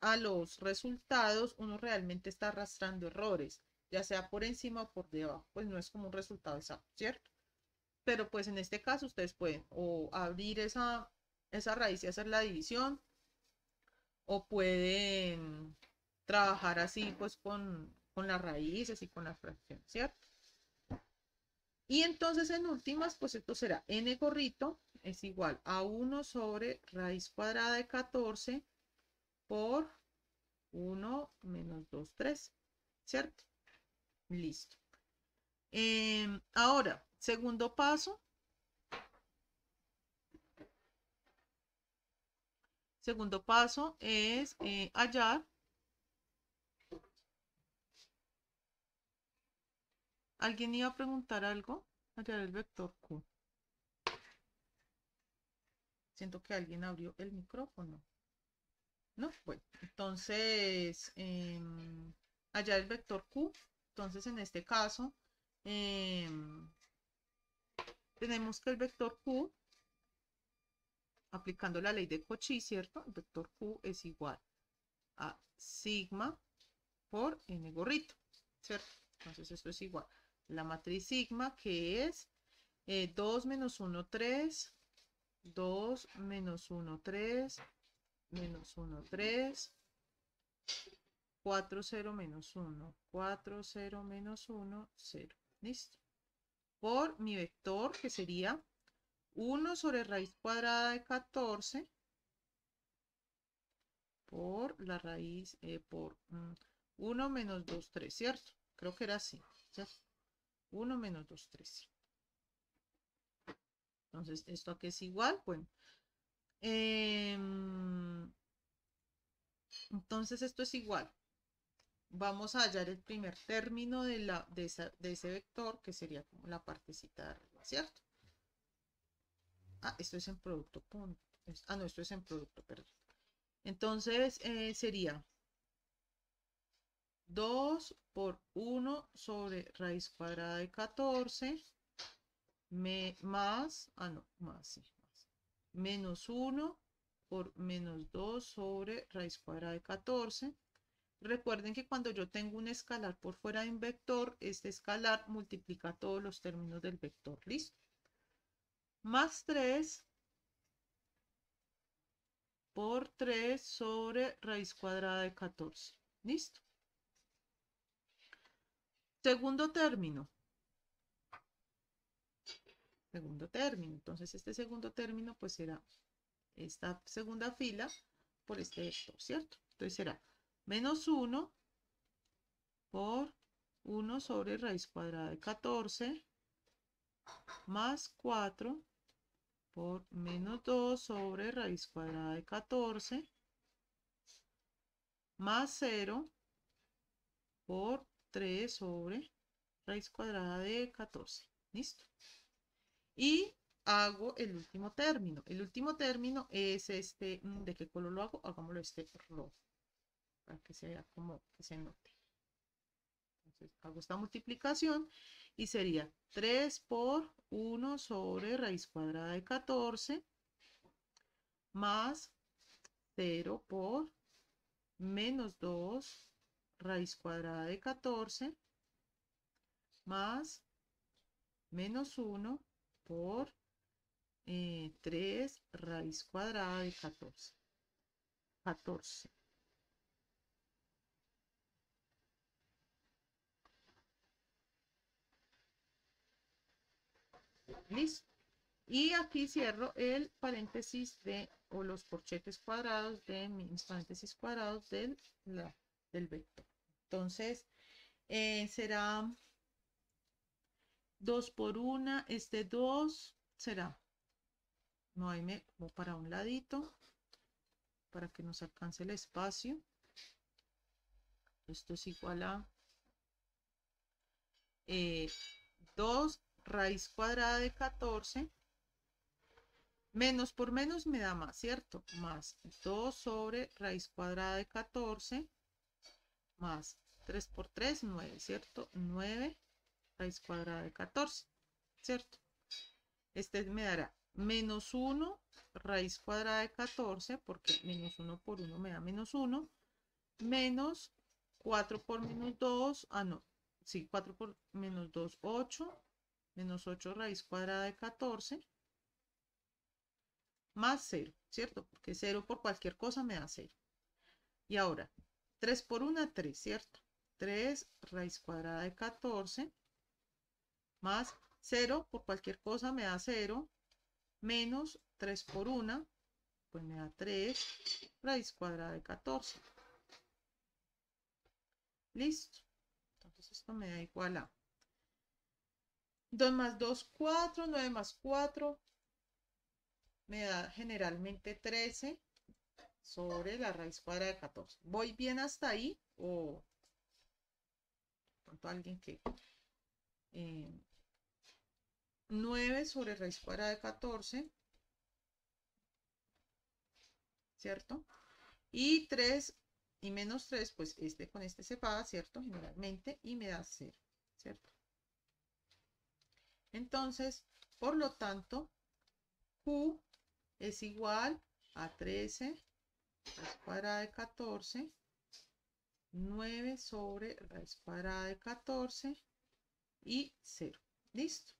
a los resultados, uno realmente está arrastrando errores, ya sea por encima o por debajo, pues no es como un resultado exacto, ¿cierto? Pero pues en este caso ustedes pueden o abrir esa, esa raíz y hacer la división, o pueden trabajar así pues con, con las raíces y con las fracciones, ¿cierto? Y entonces en últimas, pues esto será n gorrito es igual a 1 sobre raíz cuadrada de 14 por 1 menos 2, 3, ¿cierto? Listo. Em, ahora, segundo paso. Segundo paso es eh, hallar ¿Alguien iba a preguntar algo? Hallar el vector Q. Siento que alguien abrió el micrófono. No, bueno, entonces em, hallar el vector Q. Entonces en este caso em, tenemos que el vector Q, aplicando la ley de Cauchy, ¿cierto? El vector Q es igual a sigma por n gorrito, ¿cierto? Entonces esto es igual la matriz sigma que es 2 eh, menos 1, 3, 2 menos 1, 3, menos 1, 3, 4, 0, menos 1, 4, 0, menos 1, 0. ¿Listo? Por mi vector que sería 1 sobre raíz cuadrada de 14 por la raíz, eh, por 1 mm, menos 2, 3, ¿cierto? Creo que era así, ¿cierto? 1 menos 2, 3. Entonces, ¿esto aquí es igual? Bueno. Em, entonces, esto es igual. Vamos a hallar el primer término de, la, de, ese vector, que sería como la partecita de arriba, ¿cierto? Ah, esto es en producto, punto. Ah, no, esto es en producto, perdón. Entonces, eh, sería 2 por 1 sobre raíz cuadrada de 14 me, más, ah no, más, sí, más, menos 1 por menos 2 sobre raíz cuadrada de 14. Recuerden que cuando yo tengo un escalar por fuera de un vector, este escalar multiplica todos los términos del vector, ¿listo? Más 3 por 3 sobre raíz cuadrada de 14, ¿listo? Segundo término. Segundo término. Entonces, este segundo término, pues será esta segunda fila por este vector, ¿cierto? Entonces será menos 1 por 1 sobre raíz cuadrada de 14 más 4 por menos 2 sobre raíz cuadrada de 14 más 0 por 3 sobre raíz cuadrada de 14. ¿Listo? Y hago el último término. El último término es este, mm, ¿de qué color lo hago? Hagámoslo este rojo, para que se vea como que se note. Entonces hago esta multiplicación y sería 3 por 1 sobre raíz cuadrada de 14 más 0 por menos 2 raíz cuadrada de 14 más menos 1 por 3 eh, raíz cuadrada de 14. 14. Listo. Y aquí cierro el paréntesis de, o los corchetes cuadrados de mis paréntesis cuadrados del, del vector. Entonces, eh, será 2 por 1, este 2 será, no hay me como para un ladito, para que nos alcance el espacio. Esto es igual a 2 eh, raíz cuadrada de 14 menos por menos me da más, ¿cierto? Más 2 sobre raíz cuadrada de 14 más 3 por 3, 9, ¿cierto? 9 raíz cuadrada de 14, ¿cierto? Este me dará menos 1 raíz cuadrada de 14, porque menos 1 por 1 me da menos 1, menos 4 por menos 2, ah no, sí, 4 por menos 2, 8, menos 8 raíz cuadrada de 14, más 0, ¿cierto? Porque 0 por cualquier cosa me da 0. Y ahora, 3 por 1, 3, ¿cierto? 3 raíz cuadrada de 14 más 0 por cualquier cosa me da 0 menos 3 por 1, pues me da 3 raíz cuadrada de 14. Listo. Entonces esto me da igual a 2 más 2, 4, 9 más 4, me da generalmente 13 sobre la raíz cuadrada de 14. ¿Voy bien hasta ahí? O pronto alguien que... Eh, 9 sobre raíz cuadrada de 14. ¿Cierto? Y 3 y menos 3, pues este con este se paga, ¿cierto? Generalmente, y me da 0, ¿cierto? Entonces, por lo tanto, Q es igual a 13 raíz cuadrada de 14, 9 sobre raíz cuadrada de 14 y 0. ¿Listo?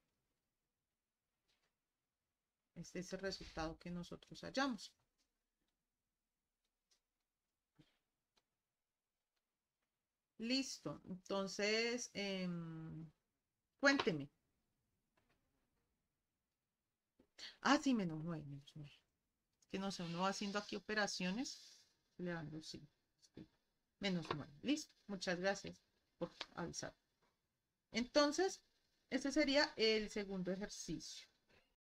Este es el resultado que nosotros hallamos. Listo. Entonces, em, cuénteme. Ah, sí, menos 9, menos 9. Que no sé, uno va haciendo aquí operaciones. Le dando sí. Menos 9. Listo. Muchas gracias por avisar. Entonces, este sería el segundo ejercicio.